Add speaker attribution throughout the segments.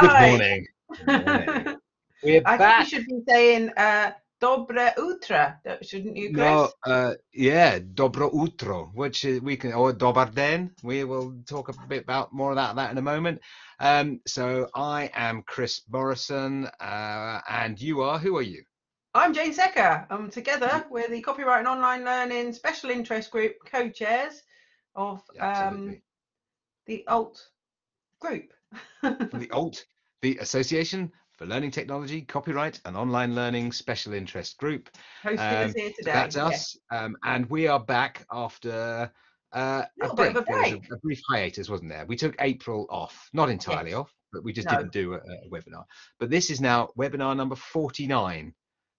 Speaker 1: Good morning. Good morning. We're
Speaker 2: I
Speaker 1: back.
Speaker 2: think you should be saying uh, Dobre Utra, shouldn't you, Chris?
Speaker 1: No, uh, yeah, dobro utro, which is, we can, or dobar den. We will talk a bit about more about that in a moment. Um, so I am Chris Morrison, uh, and you are. Who are you?
Speaker 2: I'm Jane Secker. Um, together we're the Copyright and Online Learning Special Interest Group co-chairs of um, the ALT group.
Speaker 1: the ALT, the Association for Learning Technology, Copyright and Online Learning Special Interest Group.
Speaker 2: Hosting
Speaker 1: Um,
Speaker 2: us here
Speaker 1: So
Speaker 2: today.
Speaker 1: that's
Speaker 2: yeah.
Speaker 1: us, um, and we are back after uh, a break.
Speaker 2: a break.
Speaker 1: a brief hiatus, wasn't there? We took April off, not entirely
Speaker 2: Yes.
Speaker 1: off, but we just
Speaker 2: No.
Speaker 1: didn't do a, a webinar. But this is now webinar number 49.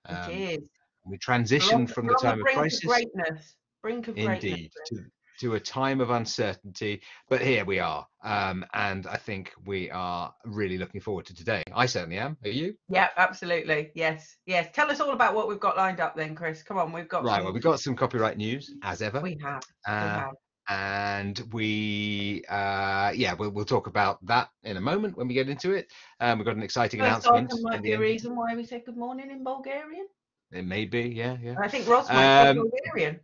Speaker 2: It
Speaker 1: Um,
Speaker 2: is.
Speaker 1: we transitioned from the time of crisis,
Speaker 2: greatness. Brink of greatness.
Speaker 1: indeed, to, to a time of uncertainty. But here we are, um, and I think we are really looking forward to today. I certainly am. Are you?
Speaker 2: Yeah, absolutely. Yes, yes. Tell us all about what we've got lined up then, Chris. Come on, we've got
Speaker 1: Right.
Speaker 2: some-
Speaker 1: Well, we've got some copyright news as ever.
Speaker 2: we have. We
Speaker 1: Uh,
Speaker 2: have.
Speaker 1: and we uh yeah we'll, we'll talk about that in a moment when we get into it um we've got an exciting
Speaker 2: First
Speaker 1: announcement at
Speaker 2: might be a reason why we say good morning in Bulgarian.
Speaker 1: it may be yeah yeah
Speaker 2: I think Ross might
Speaker 1: Um,
Speaker 2: say Bulgarian.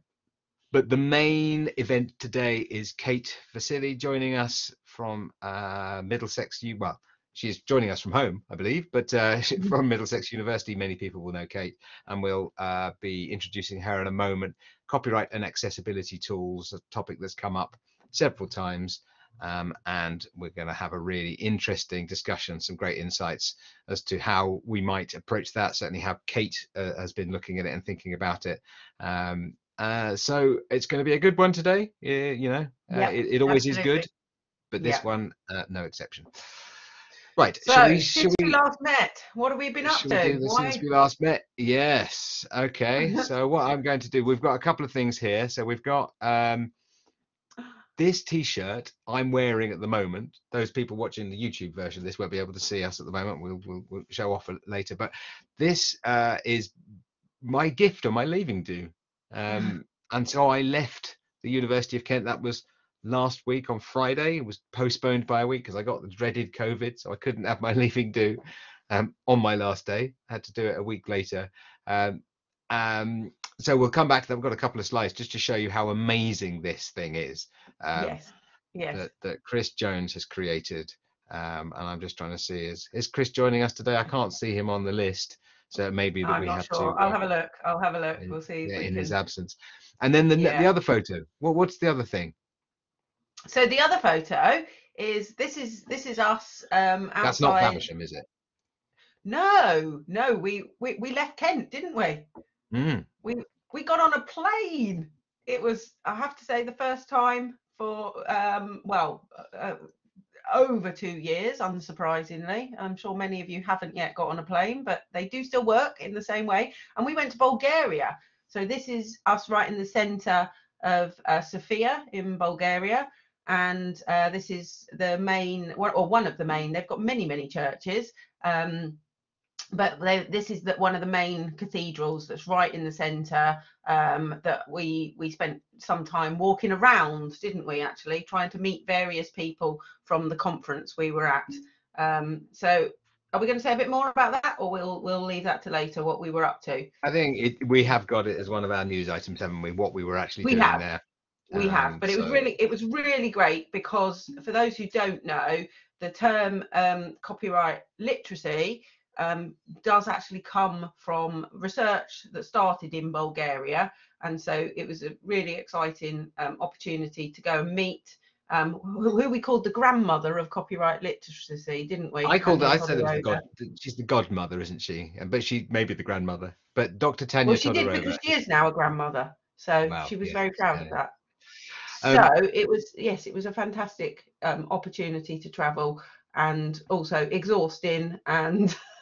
Speaker 1: But the main event today is kate Vasili joining us from uh middlesex u well she's joining us from home i believe but uh from middlesex university. Many people will know kate and we'll uh be introducing her in a moment. Copyright and accessibility tools a topic that's come up several times um, and we're going to have a really interesting discussion some great insights as to how we might approach that. Certainly how kate uh, has been looking at it and thinking about it. Um, uh, so it's going to be a good one today yeah, you know uh,
Speaker 2: Yeah,
Speaker 1: it, it always is good but this
Speaker 2: Yeah.
Speaker 1: one uh, no exception right
Speaker 2: So,
Speaker 1: shall we,
Speaker 2: since
Speaker 1: shall
Speaker 2: we
Speaker 1: we
Speaker 2: last met, what have we been up to?
Speaker 1: we do this
Speaker 2: Why?
Speaker 1: since we last met? Yes. Okay. so what I'm going to do, we've got a couple of things here. So we've got um, this T-shirt I'm wearing at the moment. Those people watching the YouTube version, of this won't be able to see us at the moment. We'll we'll, we'll show off later. But this uh, is my gift on my leaving do. Um, and so I left the University of Kent. That was last week on Friday. It was postponed by a week because I got the dreaded COVID, so I couldn't have my leaving do um, on my last day. I had to do it a week later. Um, um, so we'll come back to that. We've got a couple of slides just to show you how amazing this thing is um,
Speaker 2: yes, yes.
Speaker 1: that, that Chris Jones has created. Um, and I'm just trying to see is is Chris joining us today? I can't see him on the list, so it may be that
Speaker 2: I'm
Speaker 1: we
Speaker 2: not
Speaker 1: have
Speaker 2: sure.
Speaker 1: to.
Speaker 2: I'll have a look. I'll have a look.
Speaker 1: in-
Speaker 2: We'll see.
Speaker 1: yeah,
Speaker 2: we
Speaker 1: in his absence. And then the the other photo. Well, what's the other thing?
Speaker 2: So the other photo is this is this is us um outside.
Speaker 1: That's not Faversham, is it?
Speaker 2: No, no. We, we we left Kent, didn't we?
Speaker 1: Mm.
Speaker 2: we got on a plane. It was, I have to say, the first time for um, well uh, over two years, unsurprisingly. I'm sure many of you haven't yet got on a plane, but they do still work in the same way. And we went to Bulgaria. So this is us right in the centre of uh, Sofia in Bulgaria. And uh, this is the main, or one of the main. They've got many, many churches. Um, but they, this is the, one of the main cathedrals that's right in the centre um, that we we spent some time walking around didn't we actually trying to meet various people from the conference we were at um, so are we going to say a bit more about that or we'll we'll leave that to later what we were up to
Speaker 1: I think it, we have got it as one of our news items, haven't we? What we were actually
Speaker 2: We
Speaker 1: doing
Speaker 2: have.
Speaker 1: there.
Speaker 2: we
Speaker 1: Um,
Speaker 2: have but it was really it was really great because for those who don't know the term um, copyright literacy um, does actually come from research that started in bulgaria and so it was a really exciting um, opportunity to go and meet um, who, we called the grandmother of copyright literacy didn't we
Speaker 1: I called
Speaker 2: her,
Speaker 1: I said the god. She's the godmother, isn't she? But she may be the grandmother. But Dr. Tanya
Speaker 2: well she did because she is now a grandmother so
Speaker 1: Wow,
Speaker 2: she was very proud of that
Speaker 1: Um,
Speaker 2: so it was yes it was a fantastic um, opportunity to travel and also exhausting and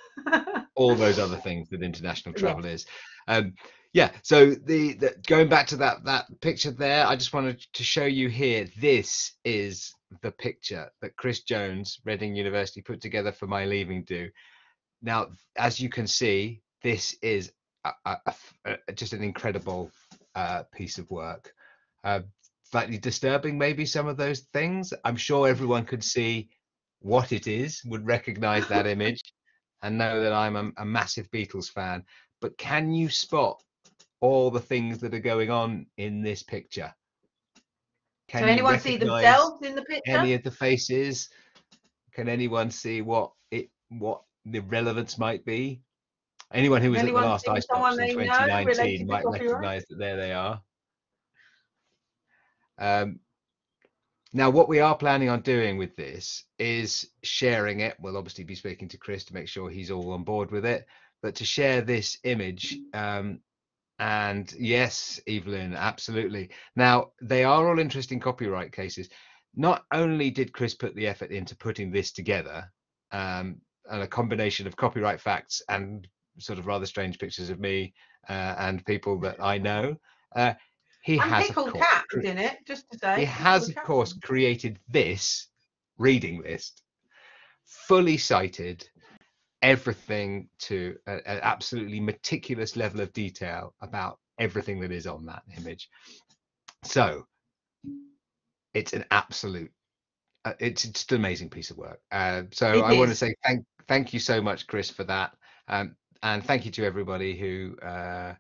Speaker 1: all those other things that international
Speaker 2: Yeah.
Speaker 1: travel is. Um, yeah. So the, the going back to that that picture there, I just wanted to show you here. This is the picture that Chris Jones, Reading University, put together for my leaving do. Now, as you can see, this is a, a- a- just an incredible uh, piece of work. Uh, slightly disturbing, maybe some of those things. I'm sure everyone could see what it is, would recognize that image, and know that I'm a, a massive Beatles fan. But can you spot all the things that are going on in this picture? Can
Speaker 2: anyone see themselves in the picture?
Speaker 1: Any of the faces? Can anyone see what it what the relevance might be? Anyone who was
Speaker 2: Anyone
Speaker 1: at the last Ice Pops in
Speaker 2: they know related
Speaker 1: 2019 might recognise that there they are. Um, now, what we are planning on doing with this is sharing it. We'll obviously be speaking to Chris to make sure he's all on board with it, but to share this image. Um, and yes, Evelyn, absolutely. Now, they are all interesting copyright cases. Not only did Chris put the effort into putting this together, um, and a combination of copyright facts and sort of rather strange pictures of me uh, and people that I know, uh, he
Speaker 2: and
Speaker 1: has
Speaker 2: Pickled
Speaker 1: cre-
Speaker 2: in it, just to say.
Speaker 1: he has of course created this reading list fully cited everything to an absolutely meticulous level of detail about everything that is on that image. So it's an absolute uh, it's just an amazing piece of work. Uh, so
Speaker 2: It
Speaker 1: i want to say thank thank you so much chris for that. Um, and thank you to everybody who uh,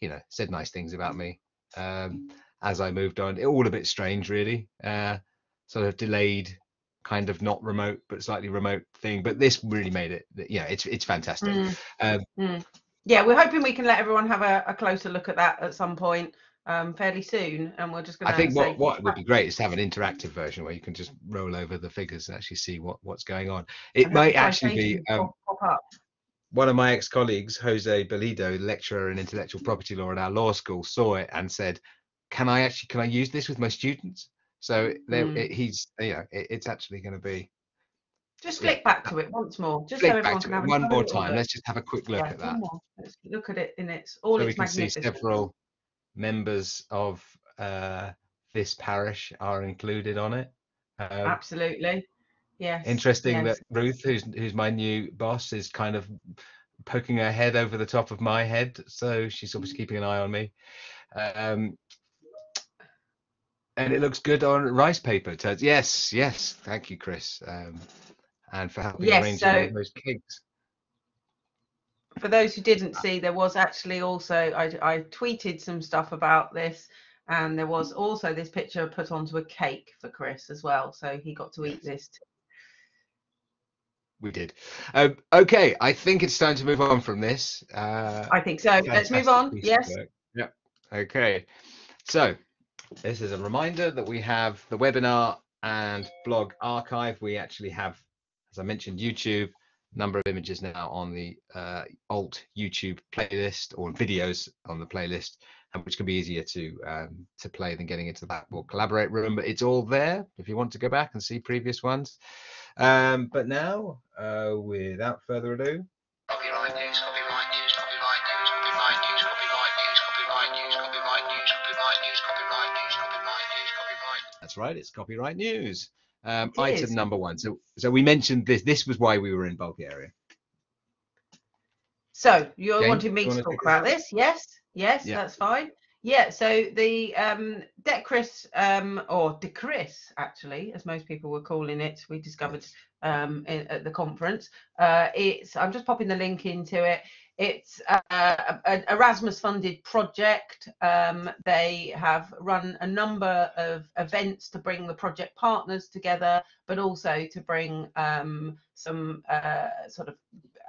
Speaker 1: you know said nice things about me. Um, as I moved on. It, all a bit strange, really. Uh, sort of delayed, kind of not remote, but slightly remote thing. But this really made it. Yeah, it's it's fantastic.
Speaker 2: Mm,
Speaker 1: Um,
Speaker 2: mm. Yeah, we're hoping we can let everyone have a, a closer look at that at some point um, fairly soon. And we're just going
Speaker 1: I
Speaker 2: to
Speaker 1: think
Speaker 2: say
Speaker 1: what what would be great is to have an interactive version where you can just roll over the figures and actually see what what's going on. It might actually be. Um,
Speaker 2: pop, pop up.
Speaker 1: one of my ex-colleagues, Jose Bellido, lecturer in intellectual property law at our law school, saw it and said, "Can I actually can I use this with my students?" So there,
Speaker 2: Mm.
Speaker 1: it, he's you know it, it's actually going to be
Speaker 2: Just
Speaker 1: yeah.
Speaker 2: flick back to it once more, just
Speaker 1: flick
Speaker 2: everyone
Speaker 1: back to
Speaker 2: can
Speaker 1: it
Speaker 2: have
Speaker 1: one more time. Let's just have a quick look
Speaker 2: Yeah,
Speaker 1: at that,
Speaker 2: more. Let's look at it in its all
Speaker 1: so we can see several members of uh, this parish are included on it. Um,
Speaker 2: Absolutely. Yes.
Speaker 1: interesting
Speaker 2: yes.
Speaker 1: that Ruth, who's who's my new boss, is kind of poking her head over the top of my head, so she's obviously keeping an eye on me. Um, and it looks good on rice paper. Says, yes, yes, thank you, Chris, um, and for helping
Speaker 2: Yes,
Speaker 1: arrange all
Speaker 2: so-
Speaker 1: those cakes.
Speaker 2: for those who didn't see, there was actually also I, I tweeted some stuff about this, and there was also this picture put onto a cake for Chris as well, so he got to eat this. Too.
Speaker 1: We did. Um, okay, I think it's time to move on from this. Uh,
Speaker 2: I think so. Let's move on. Yes.
Speaker 1: work. Yep. Okay. So this is a reminder that we have the webinar and blog archive. We actually have, as I mentioned, YouTube. Number of images now on the uh, alt YouTube playlist or videos on the playlist, which can be easier to um, to play than getting into that or collaborate room. But it's all there if you want to go back and see previous ones. Um, but now, uh, without further ado, right, it's copyright news. Um,
Speaker 2: It
Speaker 1: item
Speaker 2: is.
Speaker 1: number one. So, so we mentioned this. This was why we were in Bulgaria.
Speaker 2: So
Speaker 1: Jane,
Speaker 2: wanting me
Speaker 1: you
Speaker 2: to talk about this? Yes. Yes,
Speaker 1: Yeah.
Speaker 2: that's fine. Yeah. So the um, Decris um, or Decris actually, as most people were calling it, we discovered um, in, at the conference. Uh, it's I'm just popping the link into it. It's uh, an Erasmus funded project. Um, they have run a number of events to bring the project partners together, but also to bring um, some uh, sort of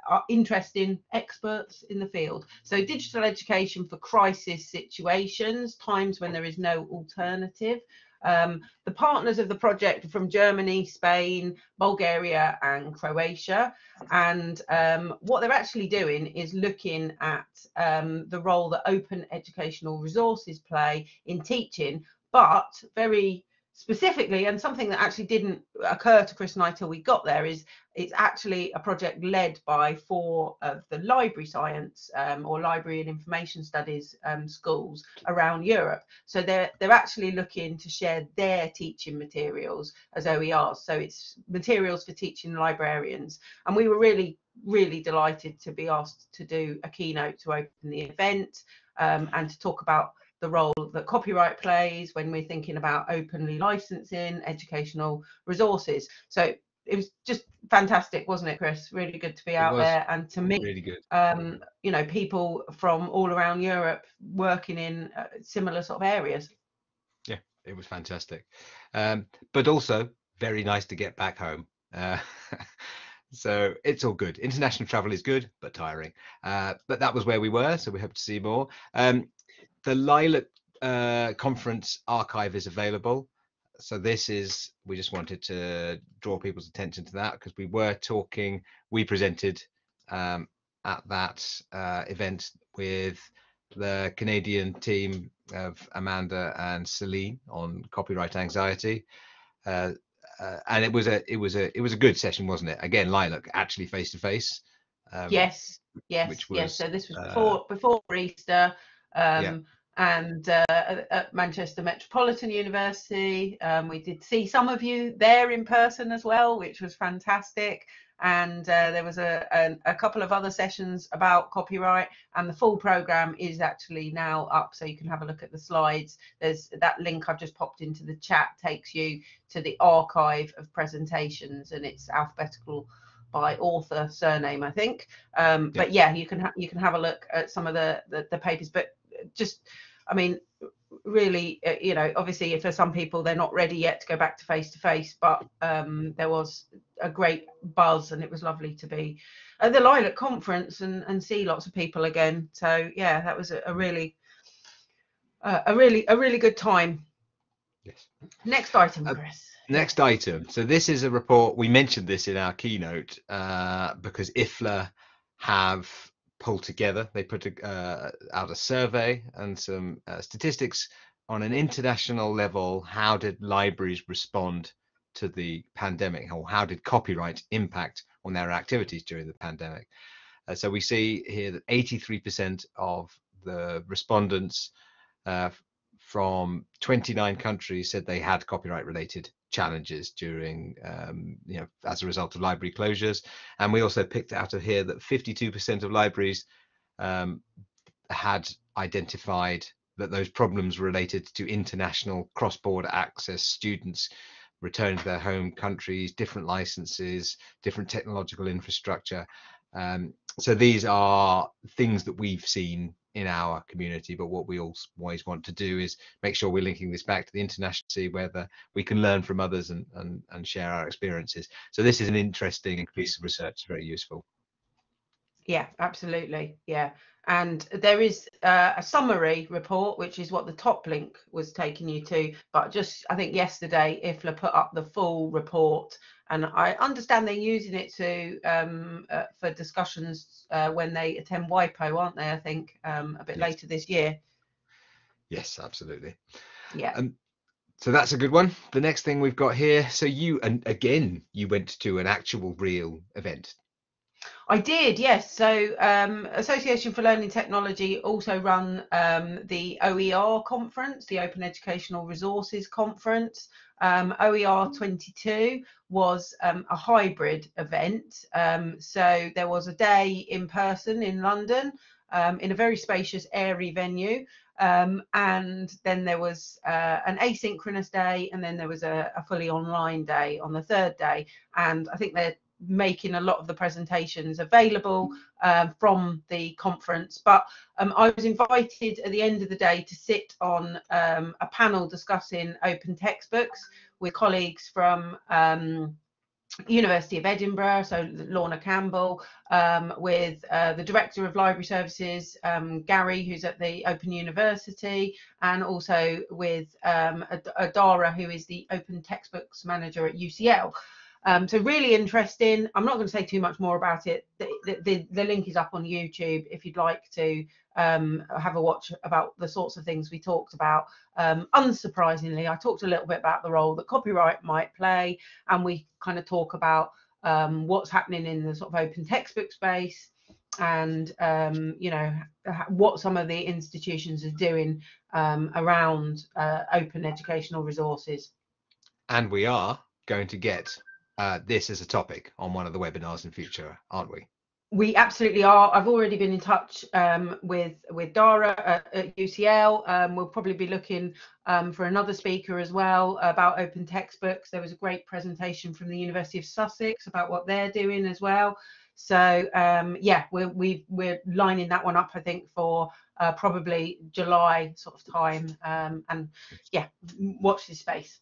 Speaker 2: uh, interesting experts in the field. So, digital education for crisis situations, times when there is no alternative. Um, the partners of the project are from Germany, Spain, Bulgaria, and Croatia. And um, what they're actually doing is looking at um, the role that open educational resources play in teaching, but very specifically, and something that actually didn't occur to Chris and I till we got there, is it's actually a project led by four of the library science um, or library and information studies um, schools around Europe. So they're they're actually looking to share their teaching materials as OERs. So it's materials for teaching librarians, and we were really really delighted to be asked to do a keynote to open the event um, and to talk about the role that copyright plays when we're thinking about openly licensing educational resources. So it was just fantastic, wasn't it, Chris? Really good to be out there and to meet,
Speaker 1: Really good.
Speaker 2: um, you know, people from all around Europe working in uh, similar sort of areas.
Speaker 1: Yeah, it was fantastic. Um, but also very nice to get back home. Uh, so it's all good. International travel is good, but tiring. Uh, but that was where we were, so we hope to see more. Um, the Lilac uh, conference archive is available. So this is, we just wanted to draw people's attention to that because we were talking, we presented um, at that uh, event with the Canadian team of Amanda and Celine on copyright anxiety. Uh, uh, and it was a it was a it was a good session, wasn't it? Again, Lilac actually face to face. Um,
Speaker 2: yes, yes, yes. So this was
Speaker 1: uh,
Speaker 2: before before Easter,
Speaker 1: Yeah.
Speaker 2: and uh, at, at Manchester Metropolitan University. Um, we did see some of you there in person as well, which was fantastic. And uh, there was a, a a couple of other sessions about copyright, and the full program is actually now up, so you can have a look at the slides. There's that link I've just popped into the chat takes you to the archive of presentations, and it's alphabetical by author surname i think um
Speaker 1: Yeah.
Speaker 2: but yeah you can ha- you can have a look at some of the, the the papers but just i mean really uh, you know obviously for some people they're not ready yet to go back to face to face but um there was a great buzz and it was lovely to be at the lilac conference and and see lots of people again so yeah that was a, a really uh, a really a really good time
Speaker 1: Yes.
Speaker 2: next item
Speaker 1: Uh,
Speaker 2: chris
Speaker 1: Next item. So this is a report. We mentioned this in our keynote uh, because IFLA have pulled together. They put a, uh, out a survey and some uh, statistics on an international level. How did libraries respond to the pandemic, or how did copyright impact on their activities during the pandemic? Uh, so we see here that 83% of the respondents uh, from 29 countries said they had copyright related challenges during um, you know as a result of library closures. And we also picked out of here that 52% of libraries um, had identified that those problems related to international cross-border access students returning to their home countries different licenses different technological infrastructure. Um, so these are things that we've seen in our community but what we always want to do is make sure we're linking this back to the international whether we can learn from others and, and and share our experiences so this is an interesting piece of research very useful
Speaker 2: Yeah, absolutely. Yeah. And there is uh, a summary report, which is what the top link was taking you to. But just, I think yesterday, IFLA put up the full report. And I understand they're using it to um, uh, for discussions uh, when they attend WIPO, aren't they? I think um, a bit
Speaker 1: Yes.
Speaker 2: later this year.
Speaker 1: yes absolutely
Speaker 2: Yeah.
Speaker 1: Um, so that's a good one the next thing we've got here so you and again you went to an actual real event
Speaker 2: I did, yes. So, um, Association for Learning Technology also run um, the OER conference, the Open Educational Resources Conference. Um, OER 22 was um, a hybrid event. Um, so, there was a day in person in London um, in a very spacious, airy venue. Um, and then there was uh, an asynchronous day, and then there was a, a fully online day on the third day. And I think they're making a lot of the presentations available um, from the conference. But um, I was invited at the end of the day to sit on um, a panel discussing open textbooks with colleagues from um, University of Edinburgh, so Lorna Campbell, um, with uh, the Director of Library Services, um, Gary, who's at the Open University, and also with um, Adara, who is the Open Textbooks Manager at UCL. Um, so really interesting. I'm not going to say too much more about it. The, the, the, link is up on YouTube if you'd like to um, have a watch about the sorts of things we talked about. Um, unsurprisingly, I talked a little bit about the role that copyright might play, and we kind of talk about um, what's happening in the sort of open textbook space and um, you know what some of the institutions are doing um, around uh, open educational resources.
Speaker 1: and we are going to get uh, this as a topic on one of the webinars in future aren't we
Speaker 2: we absolutely are. I've already been in touch um, with with Dara at, at UCL. Um, we'll probably be looking um, for another speaker as well about open textbooks. There was a great presentation from the University of Sussex about what they're doing as well. So um, yeah, we're we, we're lining that one up. I think for uh, probably July sort of time. Um, and yeah, watch this space.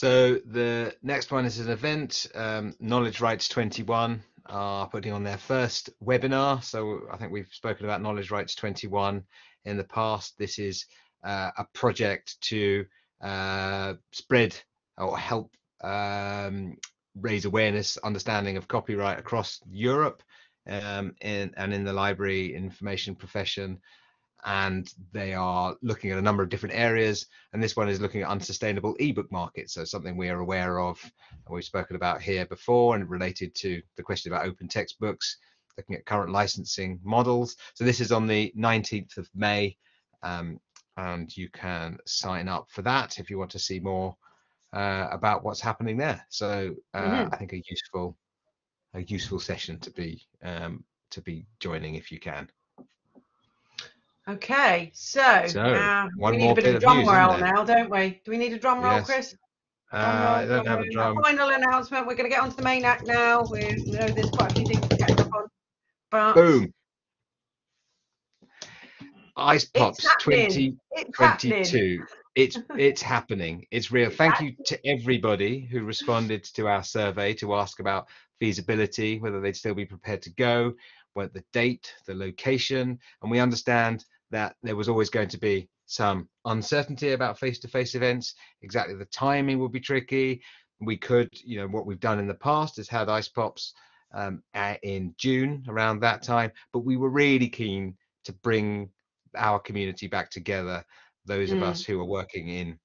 Speaker 1: So the next one is an event, um, Knowledge Rights 21 are putting on their first webinar. So I think we've spoken about Knowledge Rights 21 in the past. This is uh, a project to uh, spread or help um, raise awareness, understanding of copyright across Europe um, in, and in the library information profession. And they are looking at a number of different areas. And this one is looking at unsustainable ebook markets. So something we are aware of, and we've spoken about here before, and related to the question about open textbooks, looking at current licensing models. So this is on the 19th of May. Um, and you can sign up for that if you want to see more uh, about what's happening there. So uh, mm-hmm. I think a useful a useful session to be um, to be joining if you can.
Speaker 2: Okay, so, so now we need a bit, bit of drum news, roll now, don't we? Do we need a drum roll, yes. Chris?
Speaker 1: Uh, I don't have a drum.
Speaker 2: Final announcement. We're going to get onto the main act now. We know there's quite a few things to catch up on. But
Speaker 1: Boom. Ice Pops 2022. It's it's happening. It's real. Thank you to everybody who responded to our survey to ask about feasibility, whether they'd still be prepared to go, what the date, the location, and we understand that there was always going to be some uncertainty about face-to-face events. Exactly the timing will be tricky. We could, you know, what we've done in the past is had ice pops um, in June around that time, but we were really keen to bring our community back together those mm. of us who are working in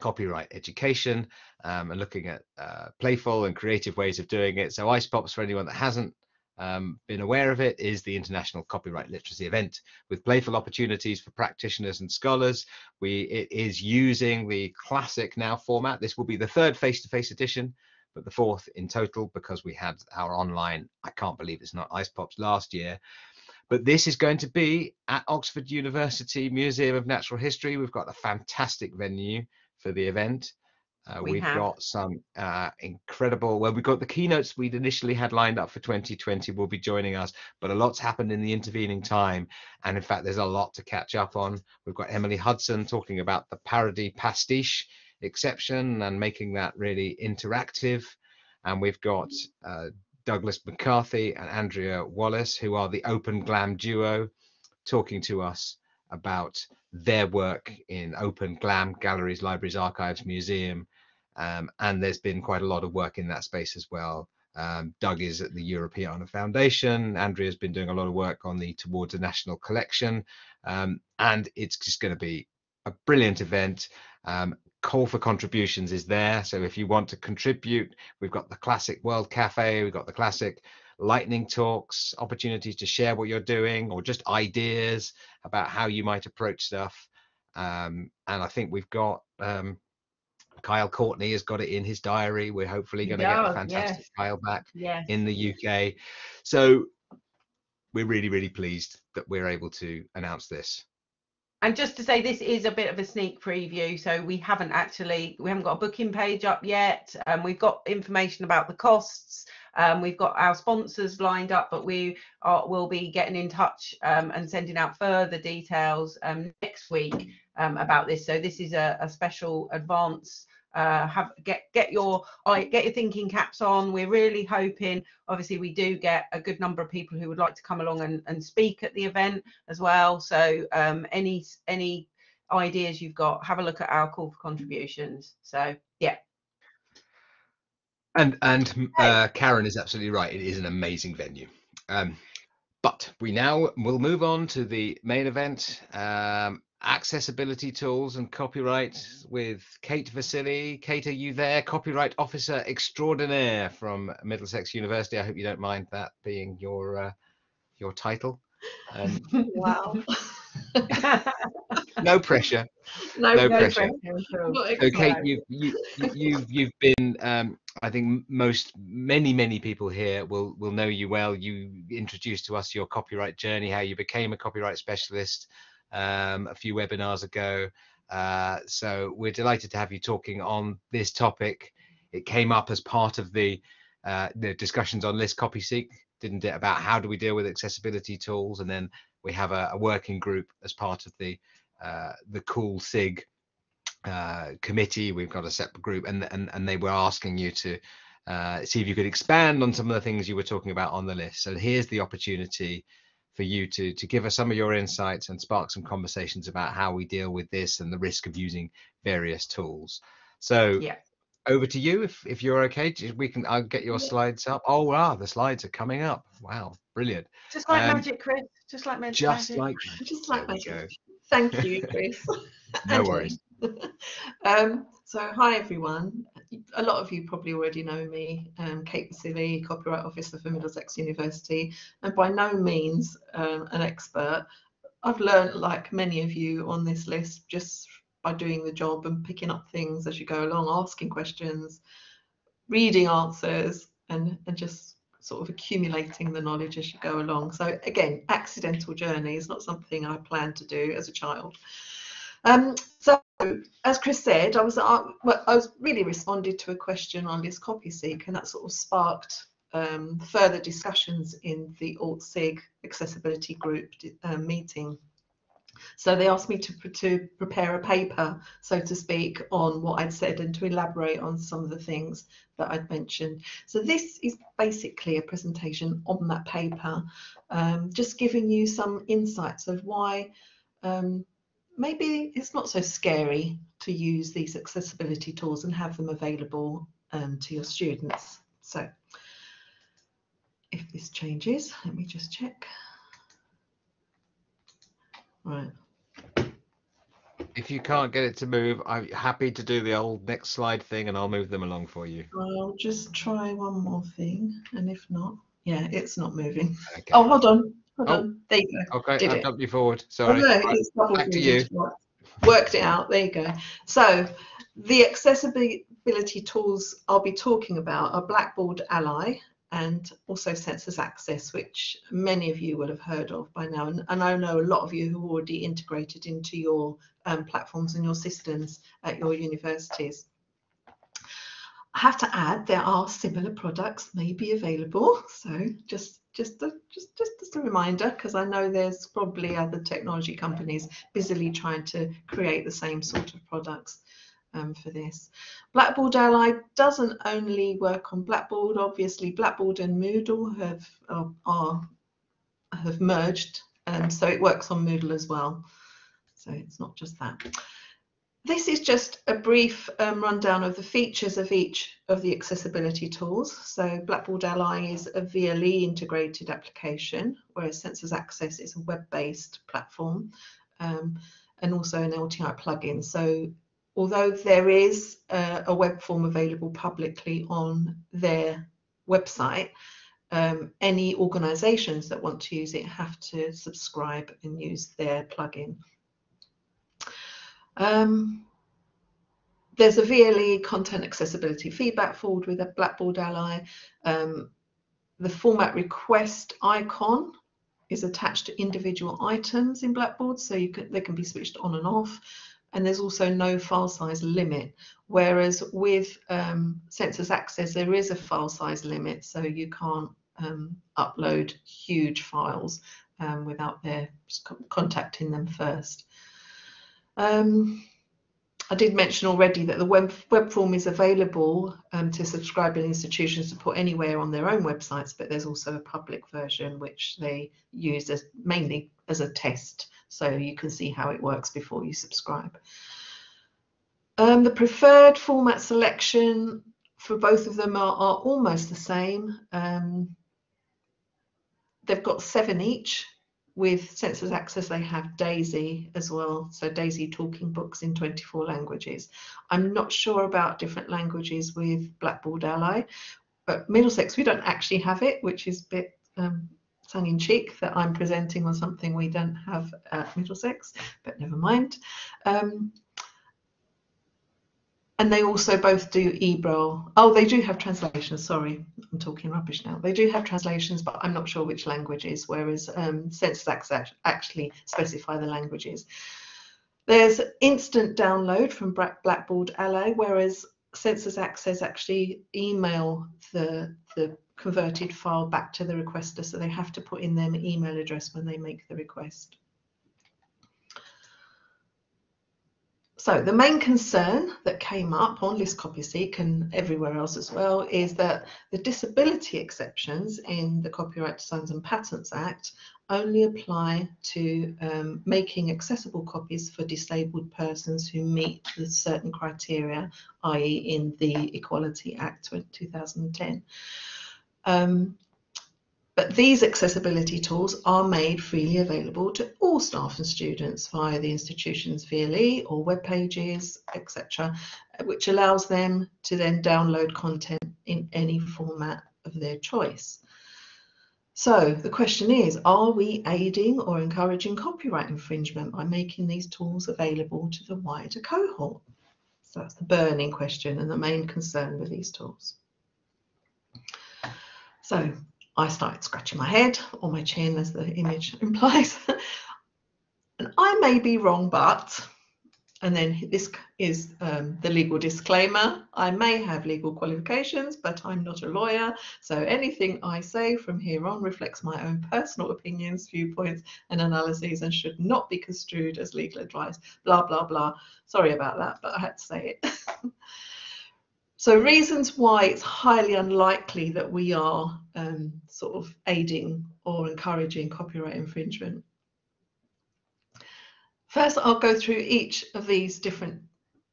Speaker 1: copyright education um, and looking at uh, playful and creative ways of doing it. So Ice Pops, for anyone that hasn't um, been aware of it, is the international copyright literacy event with playful opportunities for practitioners and scholars. We it is using the classic now format. This will be the third face-to-face edition, but the fourth in total because we had our online. I can't believe it's not Ice Pops last year. But this is going to be at Oxford University Museum of Natural History. We've got a fantastic venue for the event. Uh, we have got some uh, incredible. Well, we've got the keynotes we'd initially had lined up for 2020 will be joining us, but a lot's happened in the intervening time, and in fact, there's a lot to catch up on. We've got Emily Hudson talking about the parody pastiche exception and making that really interactive, and we've got uh, Douglas McCarthy and Andrea Wallace, who are the Open Glam duo, talking to us about their work in Open Glam galleries, libraries, archives, museum. Um, and there's been quite a lot of work in that space as well. Um, Doug is at the Europeana Foundation. Andrea's been doing a lot of work on the Towards a National Collection. Um, and it's just going to be a brilliant event. Um, call for contributions is there. So if you want to contribute, we've got the classic World Cafe, we've got the classic lightning talks, opportunities to share what you're doing or just ideas about how you might approach stuff. Um, and I think we've got um, Kyle Courtney has got it in his diary. We're hopefully going to get a fantastic yes. Kyle back yes. in the UK. So we're really, really pleased that we're able to announce this
Speaker 2: and just to say this is a bit of a sneak preview so we haven't actually we haven't got a booking page up yet um, we've got information about the costs um, we've got our sponsors lined up but we are will be getting in touch um, and sending out further details um, next week um, about this so this is a, a special advance uh, have get get your get your thinking caps on. We're really hoping, obviously, we do get a good number of people who would like to come along and, and speak at the event as well. So um, any any ideas you've got, have a look at our call for contributions. So yeah.
Speaker 1: And and uh, Karen is absolutely right. It is an amazing venue. Um, but we now will move on to the main event. Um, accessibility tools and copyright with Kate Vasili. Kate, are you there? Copyright officer extraordinaire from Middlesex University. I hope you don't mind that being your uh, your title.
Speaker 3: Um, wow.
Speaker 1: no pressure.
Speaker 3: No,
Speaker 1: No
Speaker 2: no
Speaker 1: pressure.
Speaker 2: pressure at
Speaker 1: So, Kate,
Speaker 3: excited.
Speaker 1: you, you, you, you've, you've been, um, I think most, many, many people here will, will know you well. You introduced to us your copyright journey, how you became a copyright specialist um, a few webinars ago. Uh, so we're delighted to have you talking on this topic. It came up as part of the, uh, the discussions on LIS-Copyseek, didn't it, about how do we deal with accessibility tools? And then we have a, a working group as part of the, uh, the Cool SIG uh, committee. We've got a separate group, and and and they were asking you to uh, see if you could expand on some of the things you were talking about on the list. So here's the opportunity for you to to give us some of your insights and spark some conversations about how we deal with this and the risk of using various tools. So
Speaker 2: Yeah.
Speaker 1: over to you if if you're okay. We can I'll get your
Speaker 3: Yeah.
Speaker 1: slides up. Oh wow, the slides are coming up. Wow, brilliant.
Speaker 2: Just like
Speaker 1: Um,
Speaker 2: magic, Chris. Just like magic.
Speaker 1: Just
Speaker 2: magic.
Speaker 1: like
Speaker 3: Just like
Speaker 1: There
Speaker 3: magic. Thank you, Chris.
Speaker 1: No worries.
Speaker 3: Um, so, hi everyone. A lot of you probably already know me, um, Kate Vasili, Copyright Officer for Middlesex University, and by no means um, an expert. I've learned, like many of you on this list, just by doing the job and picking up things as you go along, asking questions, reading answers, and, and just sort of accumulating the knowledge as you go along. So again, accidental journey is not something I planned to do as a child. Um, so as Chris said, I was uh, I was really responded to a question on this copy seek, and that sort of sparked um, further discussions in the Alt SIG accessibility group uh, meeting. So they asked me to, to prepare a paper, so to speak, on what I'd said and to elaborate on some of the things that I'd mentioned. So this is basically a presentation on that paper, um, just giving you some insights of why um, maybe it's not so scary to use these accessibility tools and have them available um, to your students. So if this changes, let me just check. Right.
Speaker 1: If you can't get it to move, I'm happy to do the old next slide thing and I'll move them along for you.
Speaker 3: I'll just try one more thing, and if not, yeah, it's not moving.
Speaker 1: Okay.
Speaker 3: Oh, hold on, hold
Speaker 1: Oh.
Speaker 3: on. There you go.
Speaker 1: okay,
Speaker 3: did
Speaker 1: I've
Speaker 3: it.
Speaker 1: jumped you forward.
Speaker 3: Oh,
Speaker 1: Sorry.
Speaker 3: no, it's
Speaker 1: back to.
Speaker 3: Right. Worked it out. There you go. So the accessibility tools I'll be talking about are Blackboard Ally and also Sensus Access, which many of you will have heard of by now. And, and I know a lot of you who already integrated into your um, platforms and your systems at your universities. I have to add there are similar products may be available. So just just a, just just as a reminder, because I know there's probably other technology companies busily trying to create the same sort of products um, for this. Blackboard Ally doesn't only work on Blackboard. Obviously, Blackboard and Moodle have are, are have merged, and so it works on Moodle as well. So it's not just that. This is just a brief um, rundown of the features of each of the accessibility tools. So Blackboard Ally is a VLE integrated application, whereas Sensus Access is a web-based platform um, and also an LTI plugin. So although there is a, a web form available publicly on their website, um, any organizations that want to use it have to subscribe and use their plugin. Um, there's a VLE content accessibility feedback forward with a Blackboard Ally. Um, the format request icon is attached to individual items in Blackboard, so you can they can be switched on and off. And there's also no file size limit. Whereas with um, Sensus Access, there is a file size limit, so you can't um, upload huge files um, without their contacting them first. Um, I did mention already that the web, web form is available um, to subscribing institutions to put anywhere on their own websites, but there's also a public version which they use as mainly as a test, so you can see how it works before you subscribe. Um, the preferred format selection for both of them are, are almost the same. Um, they've got seven each, with Sensus Access, they have Daisy as well. So Daisy talking books in 24 languages. I'm not sure about different languages with Blackboard Ally, but Middlesex, we don't actually have it, which is a bit um, tongue in cheek that I'm presenting on something we don't have at Middlesex, but never mind. Um, and they also both do eBraille. Oh, they do have translations. Sorry, I'm talking rubbish now. They do have translations, but I'm not sure which languages, whereas um, Sensus Access actually specify the languages. There's instant download from Blackboard Ally, whereas Sensus Access actually email the, the converted file back to the requester, so they have to put in their email address when they make the request. So the main concern that came up on LIS-Copyseek and everywhere else as well is that the disability exceptions in the Copyright Designs and Patents Act only apply to um, making accessible copies for disabled persons who meet the certain criteria, i.e. in the Equality Act 2010. Um, but these accessibility tools are made freely available to all staff and students via the institution's VLE or web pages, etc., which allows them to then download content in any format of their choice. So the question is, are we aiding or encouraging copyright infringement by making these tools available to the wider cohort? So that's the burning question and the main concern with these tools. So I started scratching my head or my chin, as the image implies. and I may be wrong, but, and then this is um, the legal disclaimer. I may have legal qualifications, but I'm not a lawyer. So anything I say from here on reflects my own personal opinions, viewpoints, and analyses and should not be construed as legal advice. Blah, blah, blah. Sorry about that, but I had to say it. So reasons why it's highly unlikely that we are um, sort of aiding or encouraging copyright infringement. First, I'll go through each of these different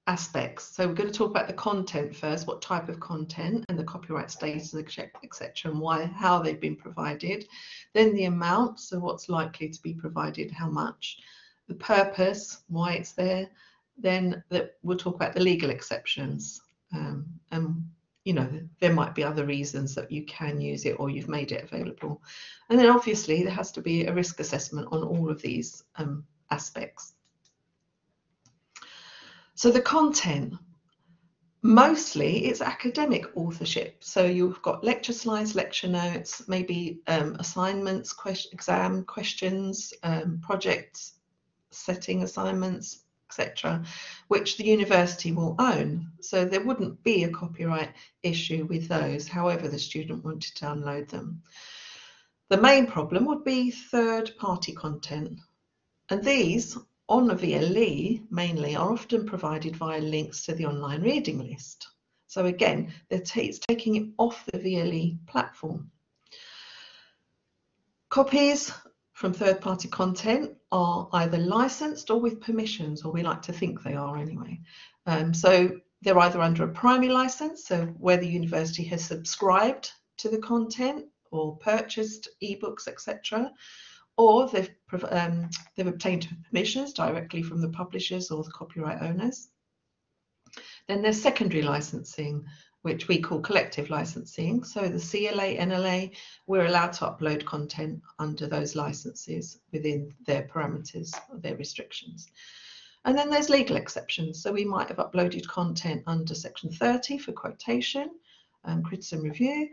Speaker 3: aspects. So we're going to talk about the content first, what type of content and the copyright status, etc., and why, how they've been provided. Then the amount, so what's likely to be provided, how much. The purpose, why it's there. Then the, we'll talk about the legal exceptions, um, and you know there might be other reasons that you can use it or you've made it available. And then obviously there has to be a risk assessment on all of these um, aspects. So the content mostly it's academic authorship. So you've got lecture slides lecture notes maybe um, assignments exam questions um, setting assignments etc., which the university will own. So there wouldn't be a copyright issue with those, however the student wanted to download them. The main problem would be third-party content. And these, on a VLE mainly, are often provided via links to the online reading list. So again, it's taking it off the VLE platform. Copies from third-party content are either licensed or with permissions, or we like to think they are anyway. Um, so they're either under a primary license, so where the university has subscribed to the content or purchased ebooks, etc., or they've, um, they've obtained permissions directly from the publishers or the copyright owners. Then there's secondary licensing, which we call collective licensing. So the CLA, NLA, we're allowed to upload content under those licenses within their parameters, or their restrictions. And then there's legal exceptions. So we might have uploaded content under section 30 for quotation, um, criticism review,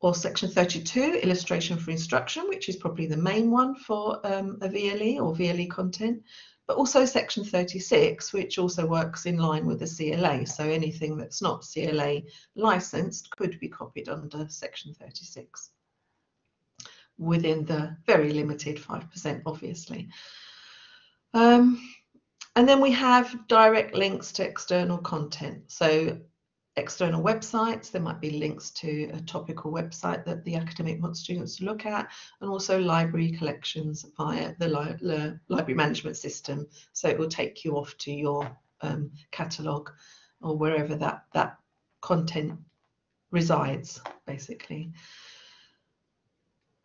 Speaker 3: or section 32, illustration for instruction, which is probably the main one for um, a VLE or VLE content but also section 36, which also works in line with the CLA. So anything that's not CLA licensed could be copied under section 36 within the very limited 5%, obviously. Um, and then we have direct links to external content. So external websites. There might be links to a topical website that the academic wants students to look at, and also library collections via the li li library management system. So it will take you off to your um, catalogue or wherever that, that content resides, basically.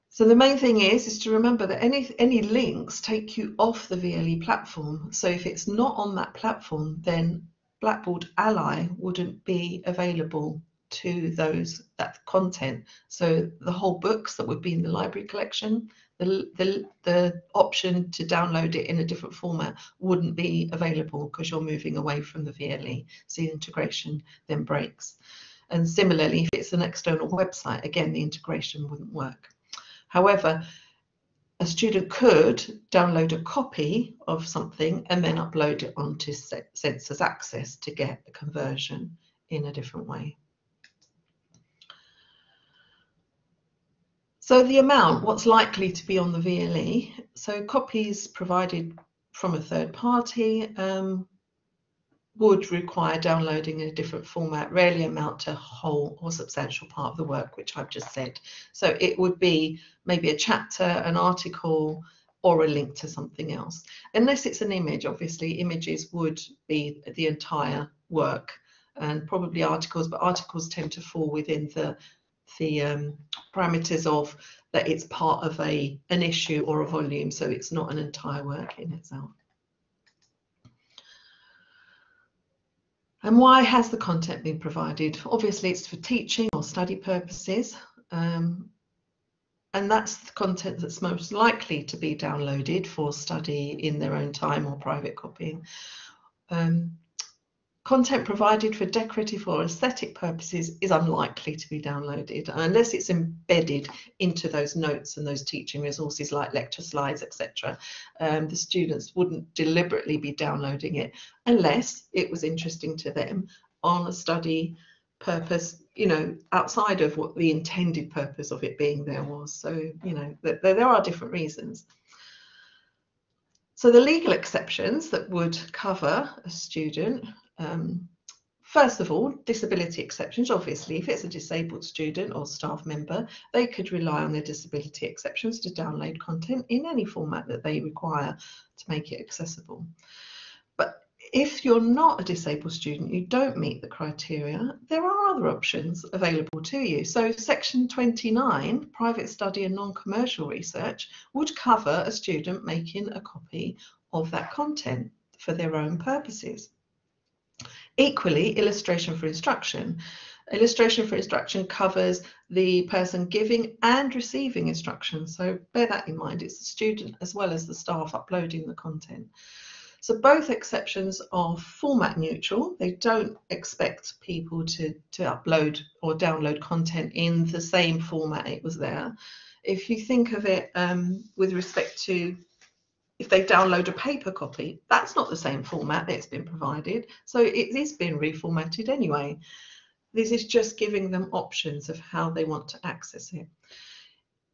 Speaker 3: So the main thing is, is to remember that any, any links take you off the VLE platform. So if it's not on that platform, then Blackboard Ally wouldn't be available to those that content. So the whole books that would be in the library collection, the, the, the option to download it in a different format wouldn't be available because you're moving away from the VLE. So the integration then breaks. And similarly, if it's an external website, again, the integration wouldn't work. However, a student could download a copy of something and then upload it onto Sensus Access to get the conversion in a different way. So the amount, what's likely to be on the VLE, so copies provided from a third party um, would require downloading in a different format, rarely amount to whole or substantial part of the work, which I've just said. So it would be maybe a chapter, an article, or a link to something else. Unless it's an image, obviously images would be the entire work and probably articles, but articles tend to fall within the the um, parameters of that it's part of a an issue or a volume, so it's not an entire work in itself. And why has the content been provided? Obviously, it's for teaching or study purposes. Um, and that's the content that's most likely to be downloaded for study in their own time or private copying. Um, Content provided for decorative or aesthetic purposes is unlikely to be downloaded unless it's embedded into those notes and those teaching resources like lecture slides, etc. Um, the students wouldn't deliberately be downloading it unless it was interesting to them on a study purpose, you know, outside of what the intended purpose of it being there was. So, you know, there, there are different reasons. So the legal exceptions that would cover a student um, first of all, disability exceptions. Obviously, if it's a disabled student or staff member, they could rely on their disability exceptions to download content in any format that they require to make it accessible. But if you're not a disabled student, you don't meet the criteria, there are other options available to you. So section 29, private study and non-commercial research, would cover a student making a copy of that content for their own purposes. Equally, illustration for instruction. Illustration for instruction covers the person giving and receiving instruction. So bear that in mind. It's the student as well as the staff uploading the content. So both exceptions are format neutral. They don't expect people to, to upload or download content in the same format it was there. If you think of it um, with respect to if they download a paper copy, that's not the same format that's been provided. So it is being reformatted anyway. This is just giving them options of how they want to access it.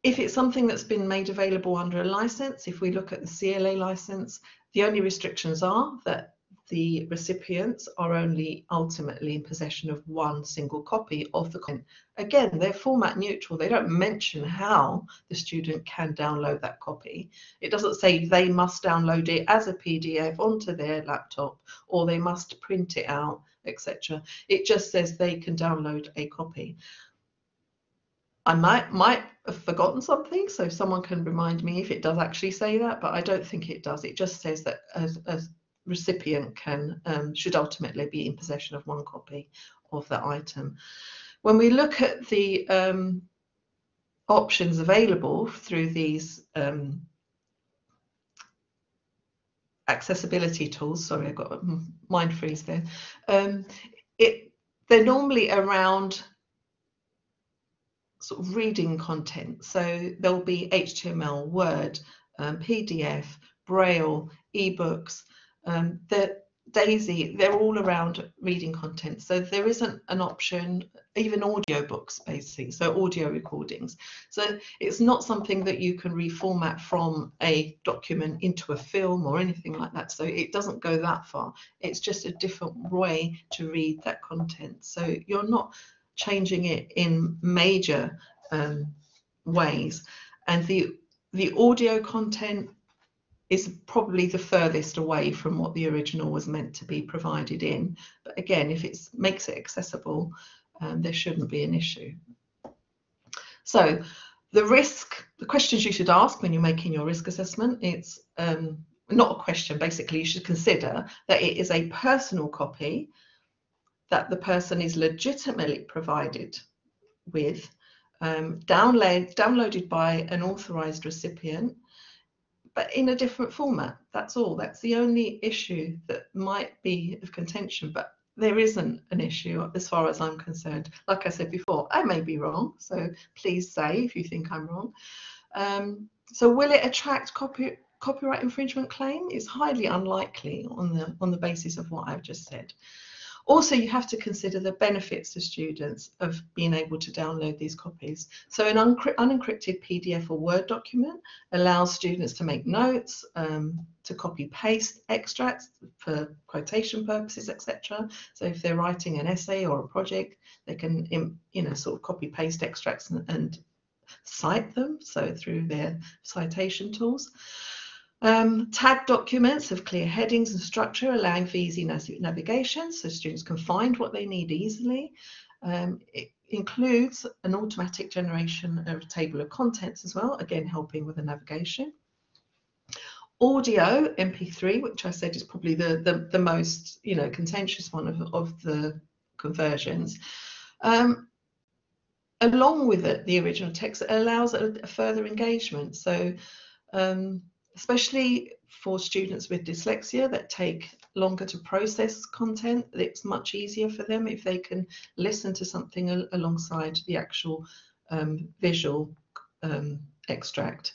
Speaker 3: If it's something that's been made available under a license, if we look at the CLA license, the only restrictions are that the recipients are only ultimately in possession of one single copy of the content. Again, they're format neutral. They don't mention how the student can download that copy. It doesn't say they must download it as a PDF onto their laptop or they must print it out, etc. It just says they can download a copy. I might might have forgotten something, so someone can remind me if it does actually say that, but I don't think it does. It just says that as, as recipient can um, should ultimately be in possession of one copy of that item. When we look at the um, options available through these um, accessibility tools, sorry, I got a mind freeze there. Um, it they're normally around sort of reading content. So there'll be HTML, Word, um, PDF, Braille, ebooks, um, the Daisy, they're all around reading content. So there isn't an option, even audio books, basically, so audio recordings. So it's not something that you can reformat from a document into a film or anything like that. So it doesn't go that far. It's just a different way to read that content. So you're not changing it in major um, ways. And the the audio content is probably the furthest away from what the original was meant to be provided in. But again, if it makes it accessible, um, there shouldn't be an issue. So the risk, the questions you should ask when you're making your risk assessment, it's um, not a question, basically you should consider that it is a personal copy that the person is legitimately provided with, um, download, downloaded by an authorized recipient, but in a different format. That's all. That's the only issue that might be of contention, but there isn't an issue as far as I'm concerned. Like I said before, I may be wrong, so please say if you think I'm wrong. Um, so will it attract copy, copyright infringement claim? It's highly unlikely on the on the basis of what I've just said. Also, you have to consider the benefits to students of being able to download these copies. So an unencrypted PDF or Word document allows students to make notes, um, to copy paste extracts for quotation purposes, etc. So if they're writing an essay or a project, they can, you know, sort of copy paste extracts and, and cite them, so through their citation tools. Um, tag documents have clear headings and structure, allowing for easy navigation so students can find what they need easily. Um, it includes an automatic generation of a table of contents as well, again helping with the navigation. Audio MP3, which I said is probably the, the, the most you know contentious one of, of the conversions. Um, along with it, the original text allows a, a further engagement. So um, especially for students with dyslexia that take longer to process content, it's much easier for them if they can listen to something al alongside the actual um, visual um, extract.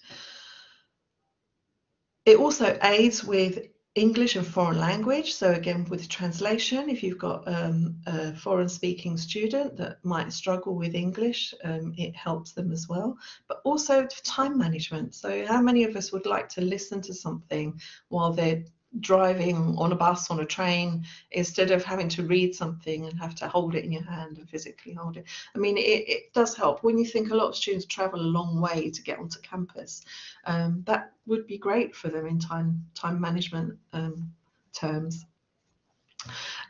Speaker 3: It also aids with English and foreign language. So again, with translation, if you've got um, a foreign speaking student that might struggle with English, um, it helps them as well. But also time management. So how many of us would like to listen to something while they're driving on a bus, on a train, instead of having to read something and have to hold it in your hand and physically hold it. I mean, it, it does help. When you think a lot of students travel a long way to get onto campus, um, that would be great for them in time, time management um, terms.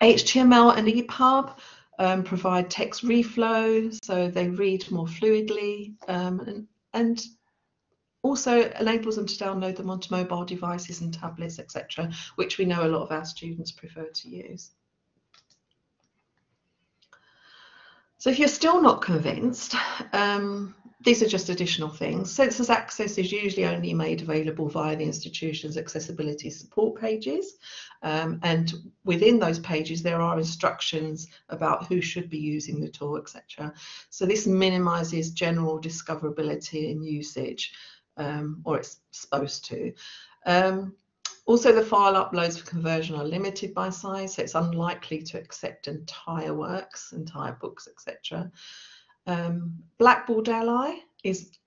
Speaker 3: HTML and EPUB um, provide text reflow, so they read more fluidly um, and, and also enables them to download them onto mobile devices and tablets, etc., which we know a lot of our students prefer to use. So if you're still not convinced, um, these are just additional things. Sensus Access is usually only made available via the institution's accessibility support pages. Um, and within those pages, there are instructions about who should be using the tool, etc. So this minimizes general discoverability and usage um, or it's supposed to. Um, also, the file uploads for conversion are limited by size, so it's unlikely to accept entire works, entire books, etc. Um, Blackboard Ally is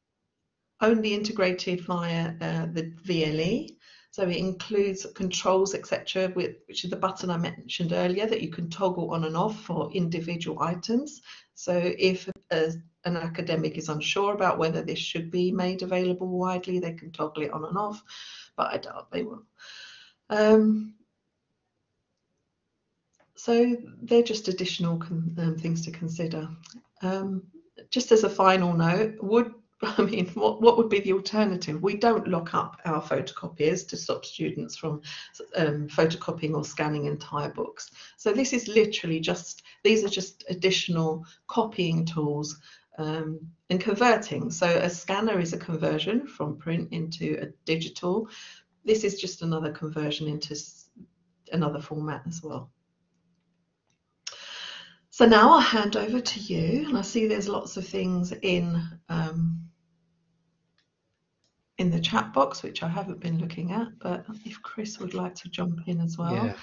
Speaker 3: only integrated via uh, the VLE, so it includes controls, etc., which is the button I mentioned earlier that you can toggle on and off for individual items. So if a, an academic is unsure about whether this should be made available widely, they can toggle it on and off, but I doubt they will. Um, so they're just additional um, things to consider. Um, just as a final note, would I mean, what, what would be the alternative? We don't lock up our photocopiers to stop students from um, photocopying or scanning entire books. So this is literally just, these are just additional copying tools um, and converting. So a scanner is a conversion from print into a digital. This is just another conversion into another format as well. So now I'll hand over to you, and I see there's lots of things in um, in the chat box, which I haven't been looking at, but if Chris would like to jump in as well. Yeah.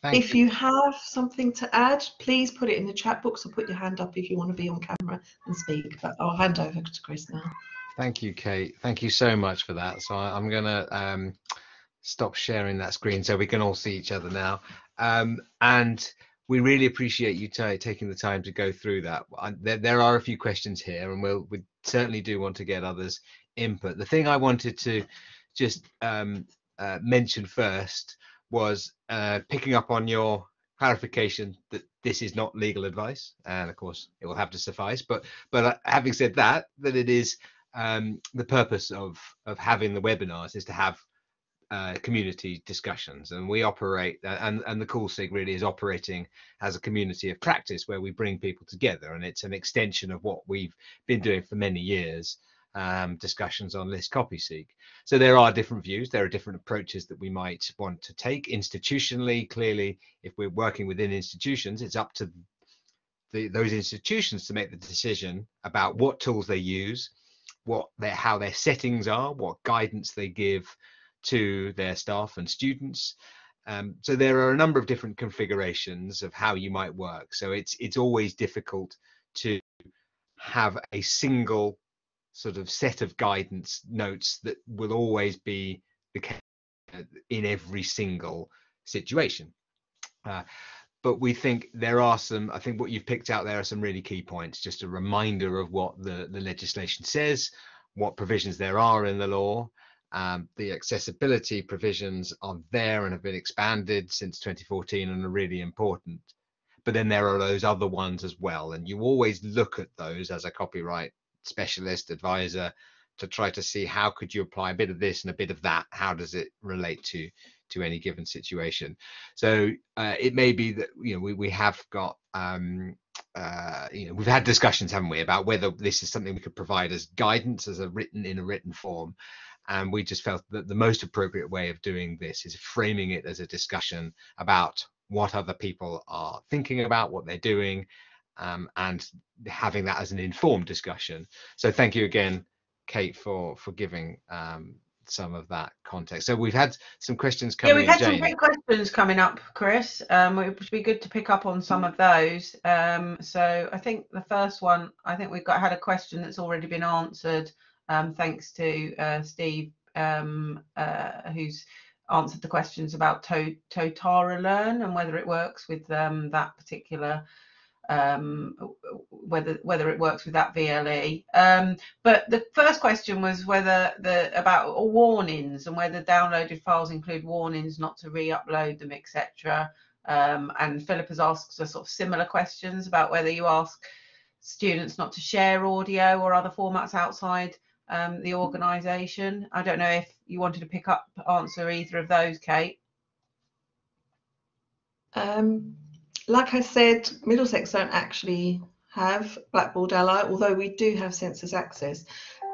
Speaker 3: Thank if you. you. have something to add, please put it in the chat box or put your hand up if you want to be on camera and speak. But I'll hand over to Chris now.
Speaker 1: Thank you, Kate. Thank you so much for that. So I, am going to um, stop sharing that screen so we can all see each other now. Um, and we really appreciate you taking the time to go through that. There, there, are a few questions here, and we'll, we certainly do want to get others' input. The thing I wanted to just um, uh, mention first was uh, picking up on your clarification that this is not legal advice, and of course it will have to suffice. But but uh, having said that, that it is um, the purpose of of having the webinars is to have uh, community discussions and we operate uh, and and the CoOL SIG really is operating as a community of practice where we bring people together and it's an extension of what we've been doing for many years um, discussions on LIS-Copyseek so there are different views there are different approaches that we might want to take. Institutionally clearly if we're working within institutions it's up to the, those institutions to make the decision about what tools they use what their how their settings are what guidance they give to their staff and students. Um, so there are a number of different configurations of how you might work. So it's it's always difficult to have a single sort of set of guidance notes that will always be the case in every single situation. Uh, but we think there are some, I think what you've picked out there are some really key points, just a reminder of what the, the legislation says, what provisions there are in the law, um, the accessibility provisions are there and have been expanded since 2014 and are really important. But then there are those other ones as well. And you always look at those as a copyright specialist advisor to try to see how could you apply a bit of this and a bit of that how does it relate to to any given situation so uh, it may be that you know we, we have got um, uh, you know we've had discussions haven't we about whether this is something we could provide as guidance as a written in a written form and we just felt that the most appropriate way of doing this is framing it as a discussion about what other people are thinking about, what they're doing, um, and having that as an informed discussion. So thank you again, Kate, for for giving um, some of that context. So we've had some questions coming.
Speaker 2: Yeah, we've had some great questions coming up, Chris. Um, it would be good to pick up on some of those. Um, so I think the first one, I think we've got had a question that's already been answered um, thanks to uh, Steve, um, uh, who's answered the questions about to Totara Learn and whether it works with um, that particular um, whether whether it works with that VLE. Um, but the first question was whether the about warnings and whether downloaded files include warnings not to re-upload them, etc. Um, and Philip has asked us sort of similar questions about whether you ask students not to share audio or other formats outside um, the organisation. I don't know if you wanted to pick up answer either of those, Kate.
Speaker 3: Um, like I said, Middlesex don't actually have Blackboard Ally, although we do have Sensus Access.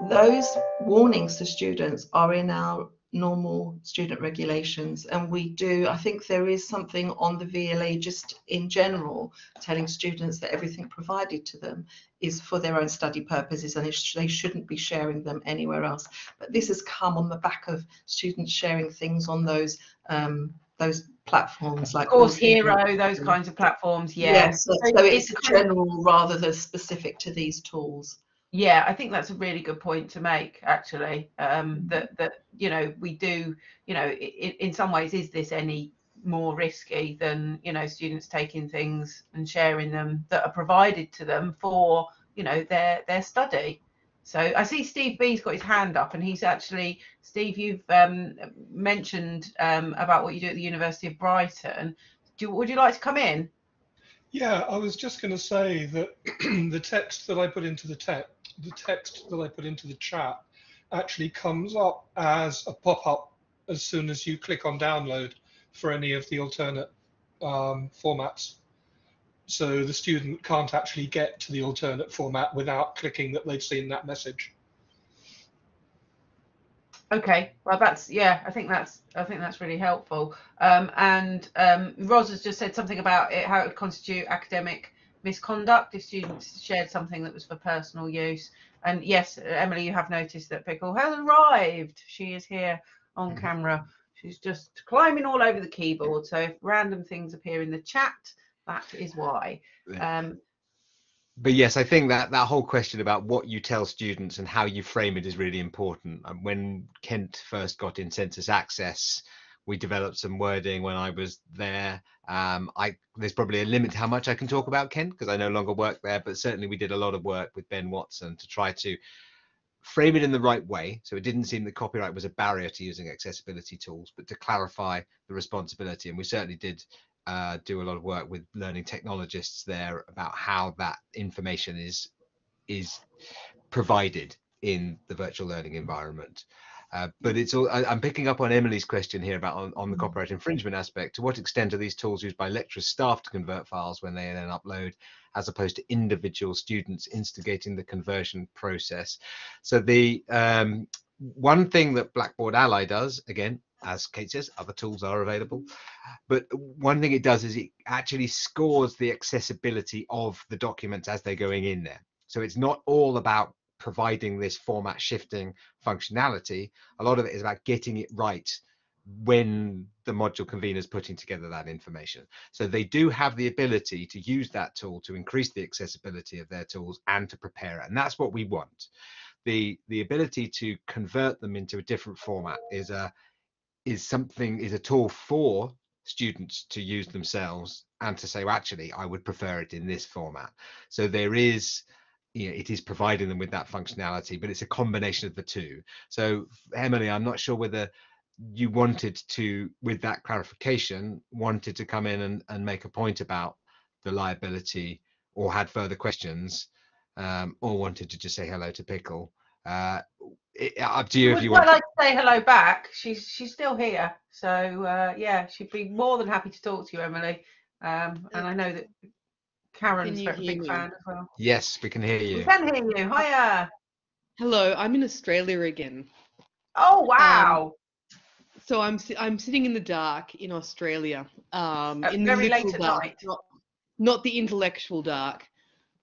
Speaker 3: Those warnings to students are in our normal student regulations. And we do i think there is something on the VLE just in general telling students that everything provided to them is for their own study purposes and they shouldn't be sharing them anywhere else. But this has come on the back of students sharing things on those um, those platforms like
Speaker 2: course hero. Those kinds of platforms yeah.
Speaker 3: Yes so, so it's, it's general rather than specific to these tools
Speaker 2: yeah i think that's a really good point to make actually um, that that you know we do you know in, in some ways is this any more risky than you know students taking things and sharing them that are provided to them for you know their their study? So i see steve b's got his hand up and he's actually steve you've um, mentioned um, about what you do at the university of brighton. Do, would you like to come in?
Speaker 4: Yeah i was just going to say that the text that i put into the text the text that I put into the chat actually comes up as a pop-up as soon as you click on download for any of the alternate um, formats. So the student can't actually get to the alternate format without clicking that they've seen that message.
Speaker 2: Okay, well that's yeah, I think that's I think that's really helpful. Um, and um, Roz has just said something about it, how it would constitute academic misconduct if students shared something that was for personal use. And yes, Emily, you have noticed that Pickle has arrived. She is here on mm-hmm. camera. She's just climbing all over the keyboard. So if random things appear in the chat, that is why. Um,
Speaker 1: but yes, I think that that whole question about what you tell students and how you frame it is really important. And when Kent first got in Sensus Access, we developed some wording when I was there. Um, I there's probably a limit to how much I can talk about Kent because I no longer work there, but certainly we did a lot of work with Ben Watson to try to frame it in the right way. So it didn't seem that copyright was a barrier to using accessibility tools, but to clarify the responsibility. And we certainly did uh, do a lot of work with learning technologists there about how that information is is provided in the virtual learning environment. Uh, but it's all, I, I'm picking up on Emily's question here about on, on the
Speaker 3: Mm.
Speaker 1: copyright infringement aspect. To what extent are these tools used by lecturers' staff to convert files when they then upload, as opposed to individual students instigating the conversion process? So the um, one thing that Blackboard Ally does, again, as Kate says, other tools are available. But one thing it does is it actually scores the accessibility of the documents as they're going in there. So it's not all about providing this format shifting functionality. A lot of it is about getting it right when the module convener is putting together that information. So they do have the ability to use that tool to increase the accessibility of their tools and to prepare it. And that's what we want. The, the ability to convert them into a different format is a is something is a tool for students to use themselves and to say well, actually i would prefer it in this format so there is you know, it is providing them with that functionality but it's a combination of the two so emily i'm not sure whether you wanted to with that clarification wanted to come in and, and make a point about the liability or had further questions um, or wanted to just say hello to pickle uh, it, up to you if you want.
Speaker 2: quite
Speaker 1: want
Speaker 2: like to say hello back. She's she's still here, so uh, yeah, she'd be more than happy to talk to you, Emily. Um, and I know that Karen's a big
Speaker 5: me?
Speaker 2: fan as well.
Speaker 1: yes we can hear you.
Speaker 2: We can hear you. Hiya.
Speaker 5: Hello, I'm in Australia again.
Speaker 2: Oh wow.
Speaker 5: So I'm I'm sitting in the dark in Australia, um,
Speaker 2: At
Speaker 5: in the
Speaker 2: very late at
Speaker 5: dark,
Speaker 2: night.
Speaker 5: not not the intellectual dark.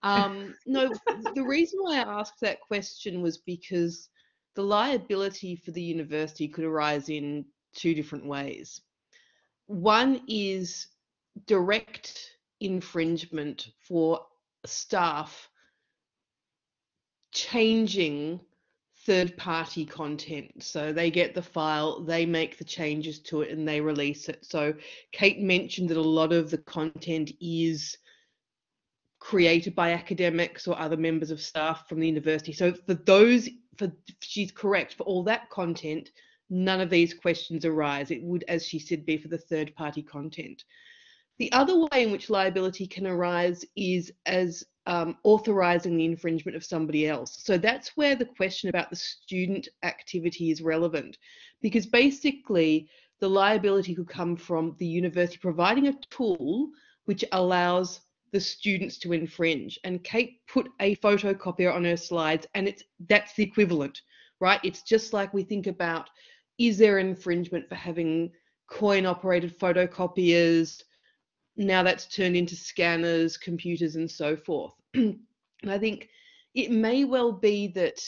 Speaker 5: Um, no, the reason why I asked that question was because the liability for the university could arise in two different ways. One is direct infringement for staff changing third party content. So they get the file, they make the changes to it, and they release it. So Kate mentioned that a lot of the content is created by academics or other members of staff from the university. So for those, for she's correct for all that content, none of these questions arise. It would, as she said, be for the third party content. The other way in which liability can arise is as um, authorizing the infringement of somebody else. So that's where the question about the student activity is relevant, because basically the liability could come from the university providing a tool which allows the students to infringe. And Kate put a photocopier on her slides, and it's that's the equivalent, right? It's just like we think about is there infringement for having coin operated photocopiers? Now that's turned into scanners, computers, and so forth. and I think it may well be that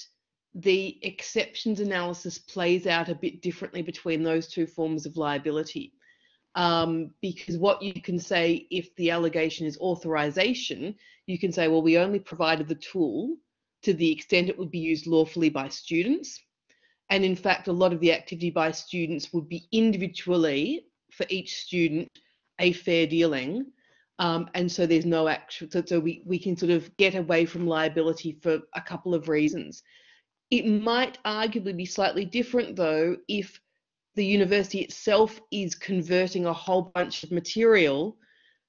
Speaker 5: the exceptions analysis plays out a bit differently between those two forms of liability. Um, because what you can say if the allegation is authorization, you can say, well, we only provided the tool to the extent it would be used lawfully by students. And in fact, a lot of the activity by students would be individually for each student a fair dealing. Um, and so there's no actual, so, so we, we can sort of get away from liability for a couple of reasons. It might arguably be slightly different though if the university itself is converting a whole bunch of material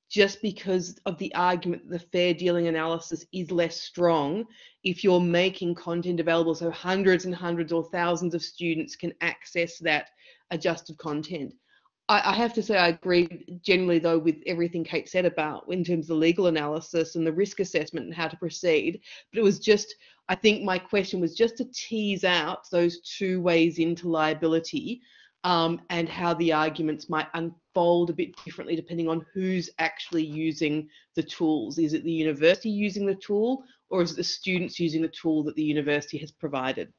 Speaker 5: just because of the argument the fair dealing analysis is less strong if you're making content available so hundreds and hundreds or thousands of students can access that adjusted content. I, I have to say I agree generally though with everything Kate said about in terms of the legal analysis and the risk assessment and how to proceed. But it was just I think my question was just to tease out those two ways into liability um, and how the arguments might unfold a bit differently depending on who's actually using the tools. Is it the university using the tool or is it the students using the tool that the university has provided?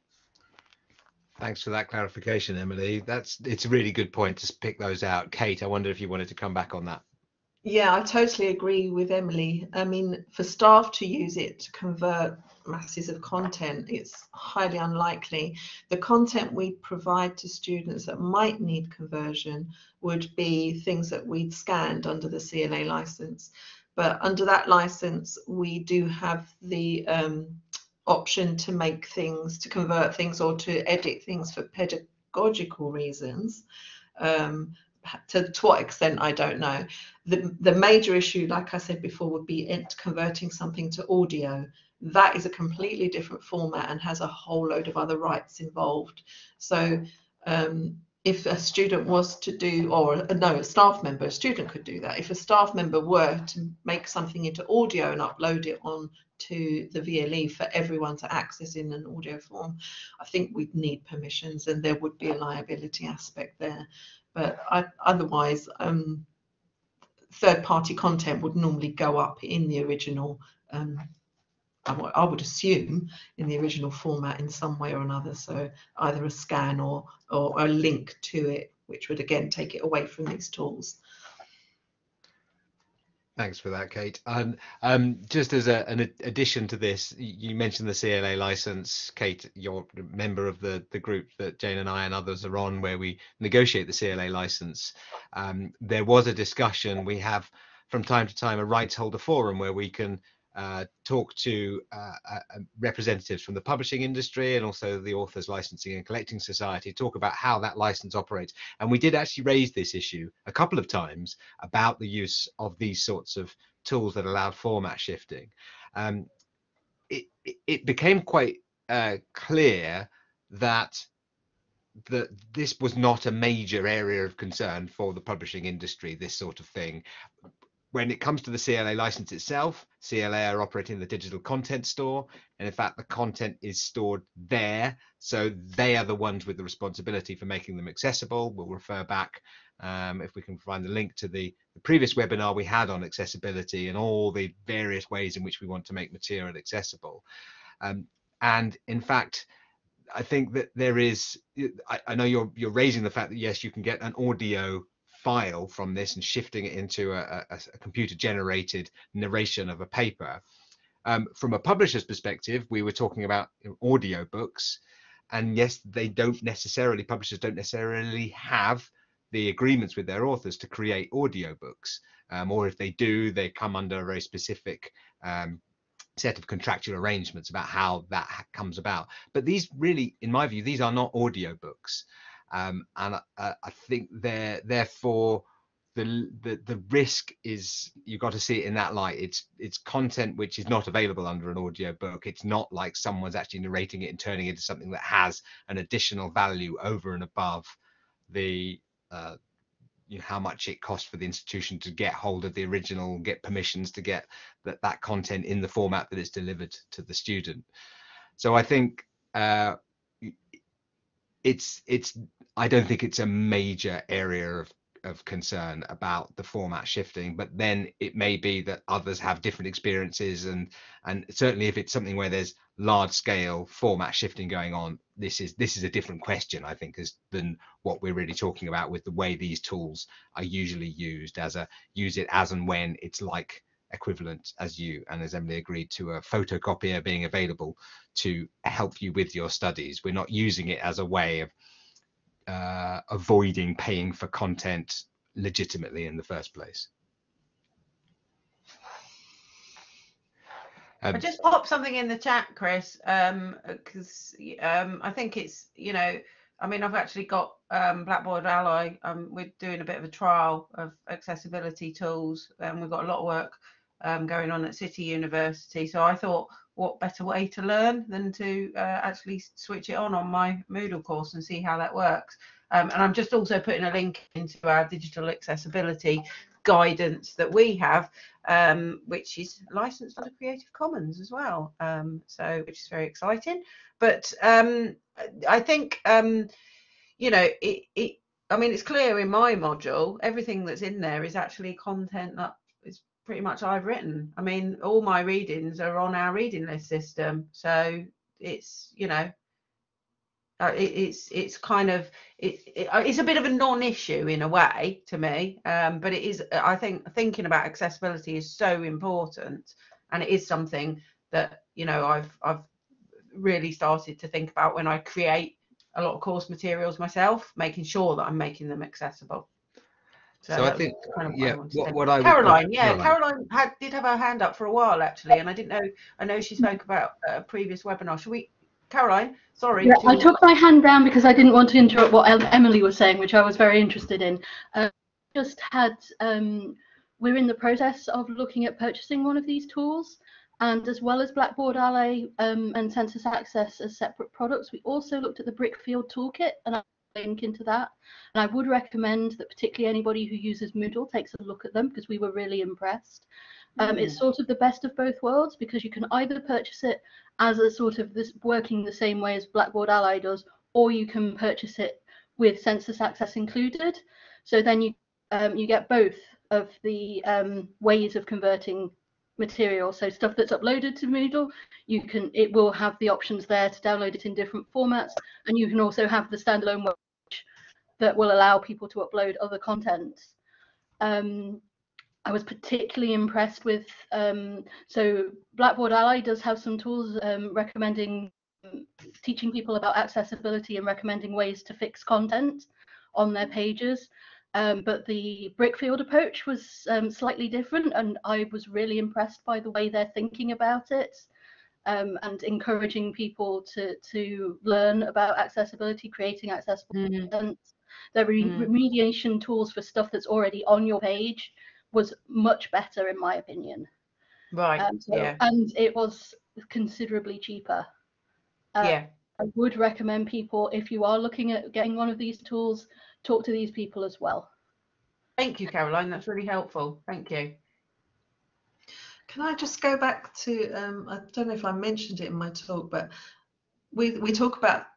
Speaker 1: Thanks for that clarification, Emily. That's it's a really good point to pick those out. Kate, I wonder if you wanted to come back on that.
Speaker 3: Yeah, I totally agree with Emily. I mean, for staff to use it to convert masses of content, it's highly unlikely. The content we provide to students that might need conversion would be things that we'd scanned under the CLA license. But under that license, we do have the um, option to make things, to convert things or to edit things for pedagogical reasons. Um, to, to what extent I don't know. The the major issue, like I said before, would be converting something to audio. That is a completely different format and has a whole load of other rights involved. So um, if a student was to do, or no, a staff member, a student could do that. If a staff member were to make something into audio and upload it on to the VLE for everyone to access in an audio form, I think we'd need permissions and there would be a liability aspect there. But I, otherwise, um, third party content would normally go up in the original um, I would assume in the original format in some way or another. So either a scan or or a link to it, which would again take it away from these tools.
Speaker 1: Thanks for that, Kate. And um, just as a, an addition to this, you mentioned the CLA license. Kate, you're a member of the, the group that Jane and I and others are on where we negotiate the CLA license. Um, there was a discussion. We have from time to time a rights holder forum where we can uh, talk to uh, uh, representatives from the publishing industry and also the Authors Licensing and Collecting Society, talk about how that license operates. And we did actually raise this issue a couple of times about the use of these sorts of tools that allowed format shifting. Um, it, it, became quite uh, clear that that this was not a major area of concern for the publishing industry, this sort of thing when it comes to the CLA license itself, CLA are operating the digital content store. And in fact, the content is stored there. So they are the ones with the responsibility for making them accessible. We'll refer back um, if we can find the link to the, the, previous webinar we had on accessibility and all the various ways in which we want to make material accessible. Um, and in fact, I think that there is, I, I know you're, you're raising the fact that yes, you can get an audio file from this and shifting it into a, a, a computer generated narration of a paper. Um, from a publisher's perspective, we were talking about audio books, and yes, they don't necessarily, publishers don't necessarily have the agreements with their authors to create audio books. Um, or if they do, they come under a very specific um, set of contractual arrangements about how that comes about. But these really, in my view, these are not audio books um, and I, I, think they're therefore the, the the risk is you've got to see it in that light. It's it's content which is not available under an audio book. It's not like someone's actually narrating it and turning it into something that has an additional value over and above the uh, you know, how much it costs for the institution to get hold of the original, get permissions to get that that content in the format that it's delivered to the student. So I think uh, it's it's I don't think it's a major area of of concern about the format shifting but then it may be that others have different experiences and and certainly if it's something where there's large scale format shifting going on this is this is a different question i think as than what we're really talking about with the way these tools are usually used as a use it as and when it's like equivalent as you and as Emily agreed to a photocopier being available to help you with your studies. We're not using it as a way of uh, avoiding paying for content legitimately in the first place.
Speaker 2: Um, I just popped something in the chat, Chris, because um, um, I think it's, you know, I mean, I've actually got um, Blackboard Ally. Um, we're doing a bit of a trial of accessibility tools, and we've got a lot of work um, going on at City University. So I thought, what better way to learn than to uh, actually switch it on on my Moodle course and see how that works. Um, and I'm just also putting a link into our digital accessibility guidance that we have, um, which is licensed under Creative Commons as well. Um, so, which is very exciting. But um, I think, um, you know, it, it, I mean, it's clear in my module, everything that's in there is actually content that pretty much I've written. I mean, all my readings are on our reading list system, so it's you know, uh, it, it's it's kind of it, it, uh, it's a bit of a non-issue in a way to me, um, but it is. I think thinking about accessibility is so important, and it is something that you know I've I've really started to think about when I create a lot of course materials myself, making sure that I'm making them accessible.
Speaker 1: So, so I think, kind of yeah, what, what
Speaker 2: I Caroline, yeah, Caroline, Caroline had, did have her hand up for a while actually, and I didn't know. I know she spoke about a previous webinar. Should we, Caroline? Sorry.
Speaker 6: Yeah, to... I took my hand down because I didn't want to interrupt what Emily was saying, which I was very interested in. Uh, just had um, we're in the process of looking at purchasing one of these tools. And as well as Blackboard Ally um, and Sensus Access as separate products, we also looked at the Brickfield Toolkit, and I'll link into that. And I would recommend that particularly anybody who uses Moodle takes a look at them because we were really impressed. Um, It's sort of the best of both worlds because you can either purchase it as a sort of this working the same way as Blackboard Ally does, or you can purchase it with Sensus Access included. So then you um, you get both of the um, ways of converting material. So stuff that's uploaded to Moodle, you can it will have the options there to download it in different formats, and you can also have the standalone that will allow people to upload other content. Um, I was particularly impressed with um, so Blackboard Ally does have some tools um, recommending teaching people about accessibility and recommending ways to fix content on their pages. Um, but the Brickfield approach was um, slightly different, and I was really impressed by the way they're thinking about it um, and encouraging people to to learn about accessibility, creating accessible
Speaker 2: Mm.
Speaker 6: content. Their re-
Speaker 2: Mm.
Speaker 6: remediation tools for stuff that's already on your page was much better, in my opinion.
Speaker 2: Right.
Speaker 6: Um, so-
Speaker 2: yeah.
Speaker 6: And it was considerably cheaper. Uh,
Speaker 2: yeah.
Speaker 6: I would recommend people, if you are looking at getting one of these tools, talk to these people as well.
Speaker 2: Thank you, Caroline. That's really helpful. Thank you.
Speaker 3: Can I just go back to, um, I don't know if I mentioned it in my talk, but we, we talk about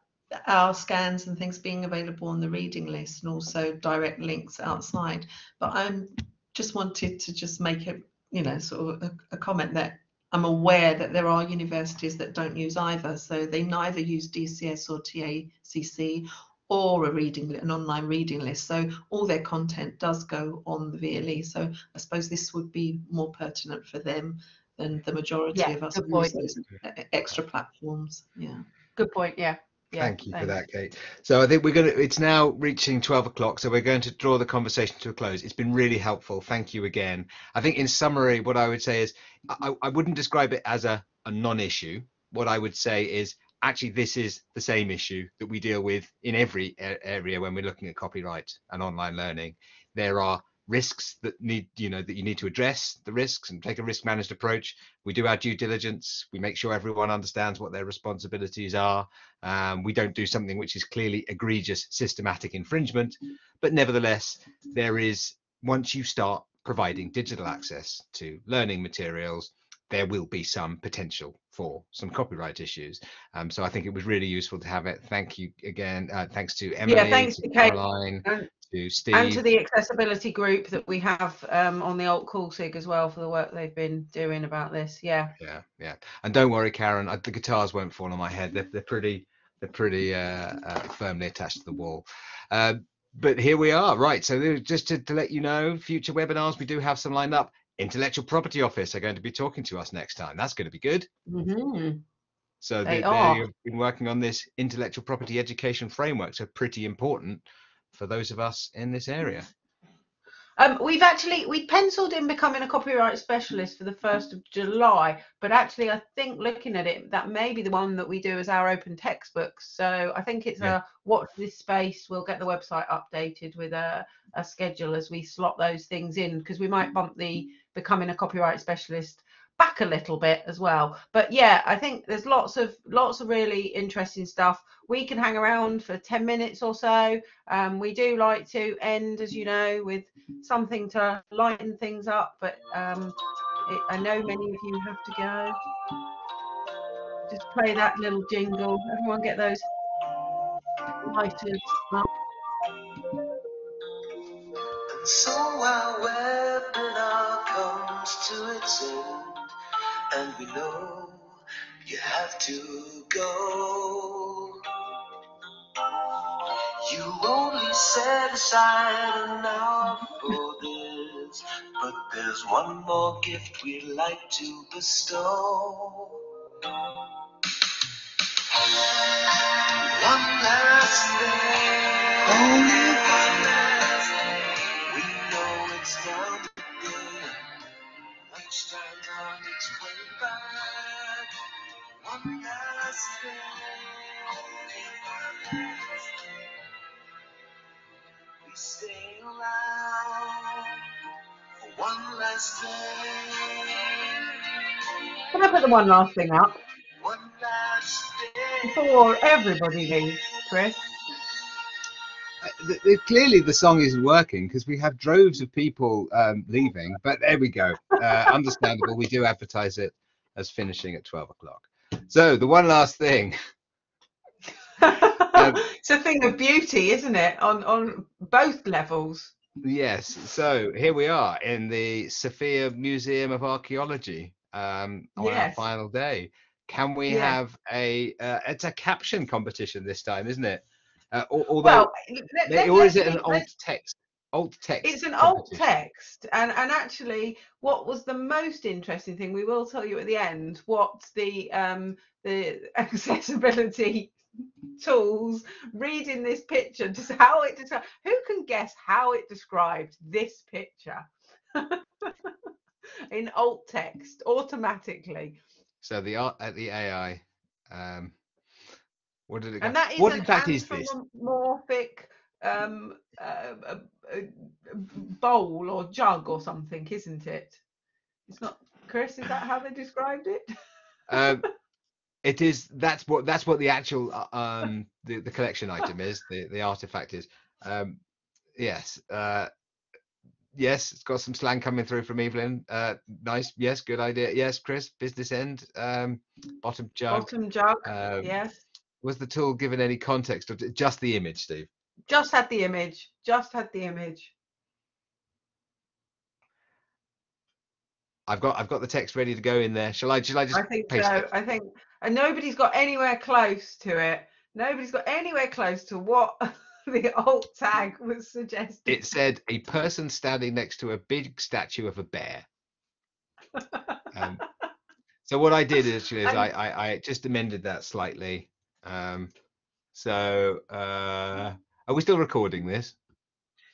Speaker 3: our scans and things being available on the reading list and also direct links outside. But I'm just wanted to just make it, you know, sort of a, a comment that I'm aware that there are universities that don't use either. So they neither use DCS or TACC or a reading an online reading list. So all their content does go on the VLE. So I suppose this would be more pertinent for them than the majority
Speaker 2: Yeah,
Speaker 3: of us who use those e- extra platforms. Yeah.
Speaker 2: Good point. Yeah. Yeah.
Speaker 1: Thank you for that, Kate. So I think we're going to, it's now reaching 12 o'clock, so we're going to draw the conversation to a close. It's been really helpful. Thank you again. I think in summary, what I would say is I, I wouldn't describe it as a, a non-issue. What I would say is actually this is the same issue that we deal with in every area when we're looking at copyright and online learning. There are risks that need you know that you need to address the risks and take a risk managed approach. We do our due diligence. We make sure everyone understands what their responsibilities are. Um, we don't do something which is clearly egregious systematic infringement. But nevertheless there is once you start providing digital access to learning materials there will be some potential for some copyright issues. Um, so i think it was really useful to have it. Thank you again. Uh, thanks to emily
Speaker 2: thanks
Speaker 1: to caroline to steve
Speaker 2: And to the accessibility group that we have um, on the ALT CoOL SIG as well for the work they've been doing about this. Yeah.
Speaker 1: Yeah, yeah. And don't worry, Karen, I, the guitars won't fall on my head. They're, they're pretty, they're pretty uh, uh, firmly attached to the wall. Uh, but here we are, right? So just to, to let you know, future webinars we do have some lined up. Intellectual Property Office are going to be talking to us next time. That's going to be good.
Speaker 2: hmm
Speaker 1: So
Speaker 2: They
Speaker 1: they,
Speaker 2: are.
Speaker 1: they've been working on this intellectual property education framework, so pretty important for those of us in this area.
Speaker 2: Um, we've actually we penciled in becoming a copyright specialist for the first of July, but actually I think looking at it, that may be the one that we do as our open textbooks. So I think it's
Speaker 1: Yeah.
Speaker 2: a watch this space. We'll get the website updated with a, a schedule as we slot those things in because we might bump the becoming a copyright specialist back a little bit as well. But yeah, I think there's lots of lots of really interesting stuff. We can hang around for 10 minutes or so. Um, we do like to end, as you know, with something to lighten things up, but um, it, I know many of you have to go. Just play that little jingle. Everyone get those lighters up.
Speaker 7: So our comes to its end, and we know you have to go. You only set aside an hour for this, but there's one more gift we'd like to bestow. One last thing, only on its way back. One last thing, only one last thing. we stay around for one last day.
Speaker 2: Can I put the one last thing up
Speaker 7: One last day.
Speaker 2: before everybody leaves, Chris?
Speaker 1: Clearly the song isn't working because we have droves of people um, leaving but there we go. Uh, understandable. We do advertise it as finishing at 12 o'clock. So the one last thing. Um,
Speaker 2: it's a thing of beauty, isn't it? On on both levels.
Speaker 1: yes. So here we are in the sophia museum of archaeology um, on our final day. Can we
Speaker 2: Yeah.
Speaker 1: have a uh, it's a caption competition this time isn't it uh, although
Speaker 2: Well, let- let-
Speaker 1: or is it an alt text alt text
Speaker 2: It's an alt text, and and actually, what was the most interesting thing? We will tell you at the end what the um the accessibility tools reading this picture just how it describes who can guess how it described this picture in alt text automatically
Speaker 1: So the art at the AI, um, what did it?
Speaker 2: And that is
Speaker 1: what
Speaker 2: an
Speaker 1: fact is this?
Speaker 2: anthropomorphic um uh, uh, uh, bowl or jug or something isn't it it's not chris is that how they described it
Speaker 1: Um, it is. That's what. That's what the actual uh, um the, the collection item is. The the artifact is. Um, yes. Uh, yes. It's got some slang coming through from Evelyn. Uh, nice. Yes. Good idea. Yes, Chris. Business end. Um, bottom jug.
Speaker 2: bottom jug
Speaker 1: Um,
Speaker 2: yes
Speaker 1: Was the tool given any context or just the image, Steve?
Speaker 2: just had the image just had the image
Speaker 1: I've got I've got the text ready to go in there. Shall I? Shall I just
Speaker 2: i think so
Speaker 1: it?
Speaker 2: i think and nobody's got anywhere close to it nobody's got anywhere close to what the alt tag was suggesting
Speaker 1: It said a person standing next to a big statue of a bear. Um, so what I did actually is I, I, I just amended that slightly. Um, so uh, are we still recording this?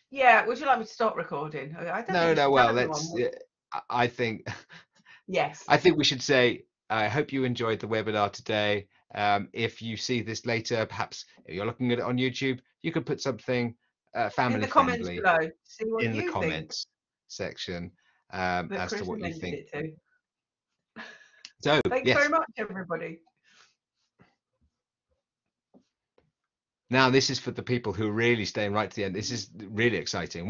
Speaker 2: yeah would you like me to stop recording I don't
Speaker 1: No, no. Well, let's.
Speaker 2: one.
Speaker 1: yeah, I- think
Speaker 2: yes
Speaker 1: I think we should say. I hope you enjoyed the webinar today. Um, if you see this later, perhaps if you're looking at it on YouTube, you could put something uh, family
Speaker 2: in the comments below see what
Speaker 1: in the
Speaker 2: think
Speaker 1: comments section um, as to what you think. So
Speaker 2: Thanks
Speaker 1: yes.
Speaker 2: very much, everybody.
Speaker 1: Now this is for the people who are really staying right to the end. This is really exciting.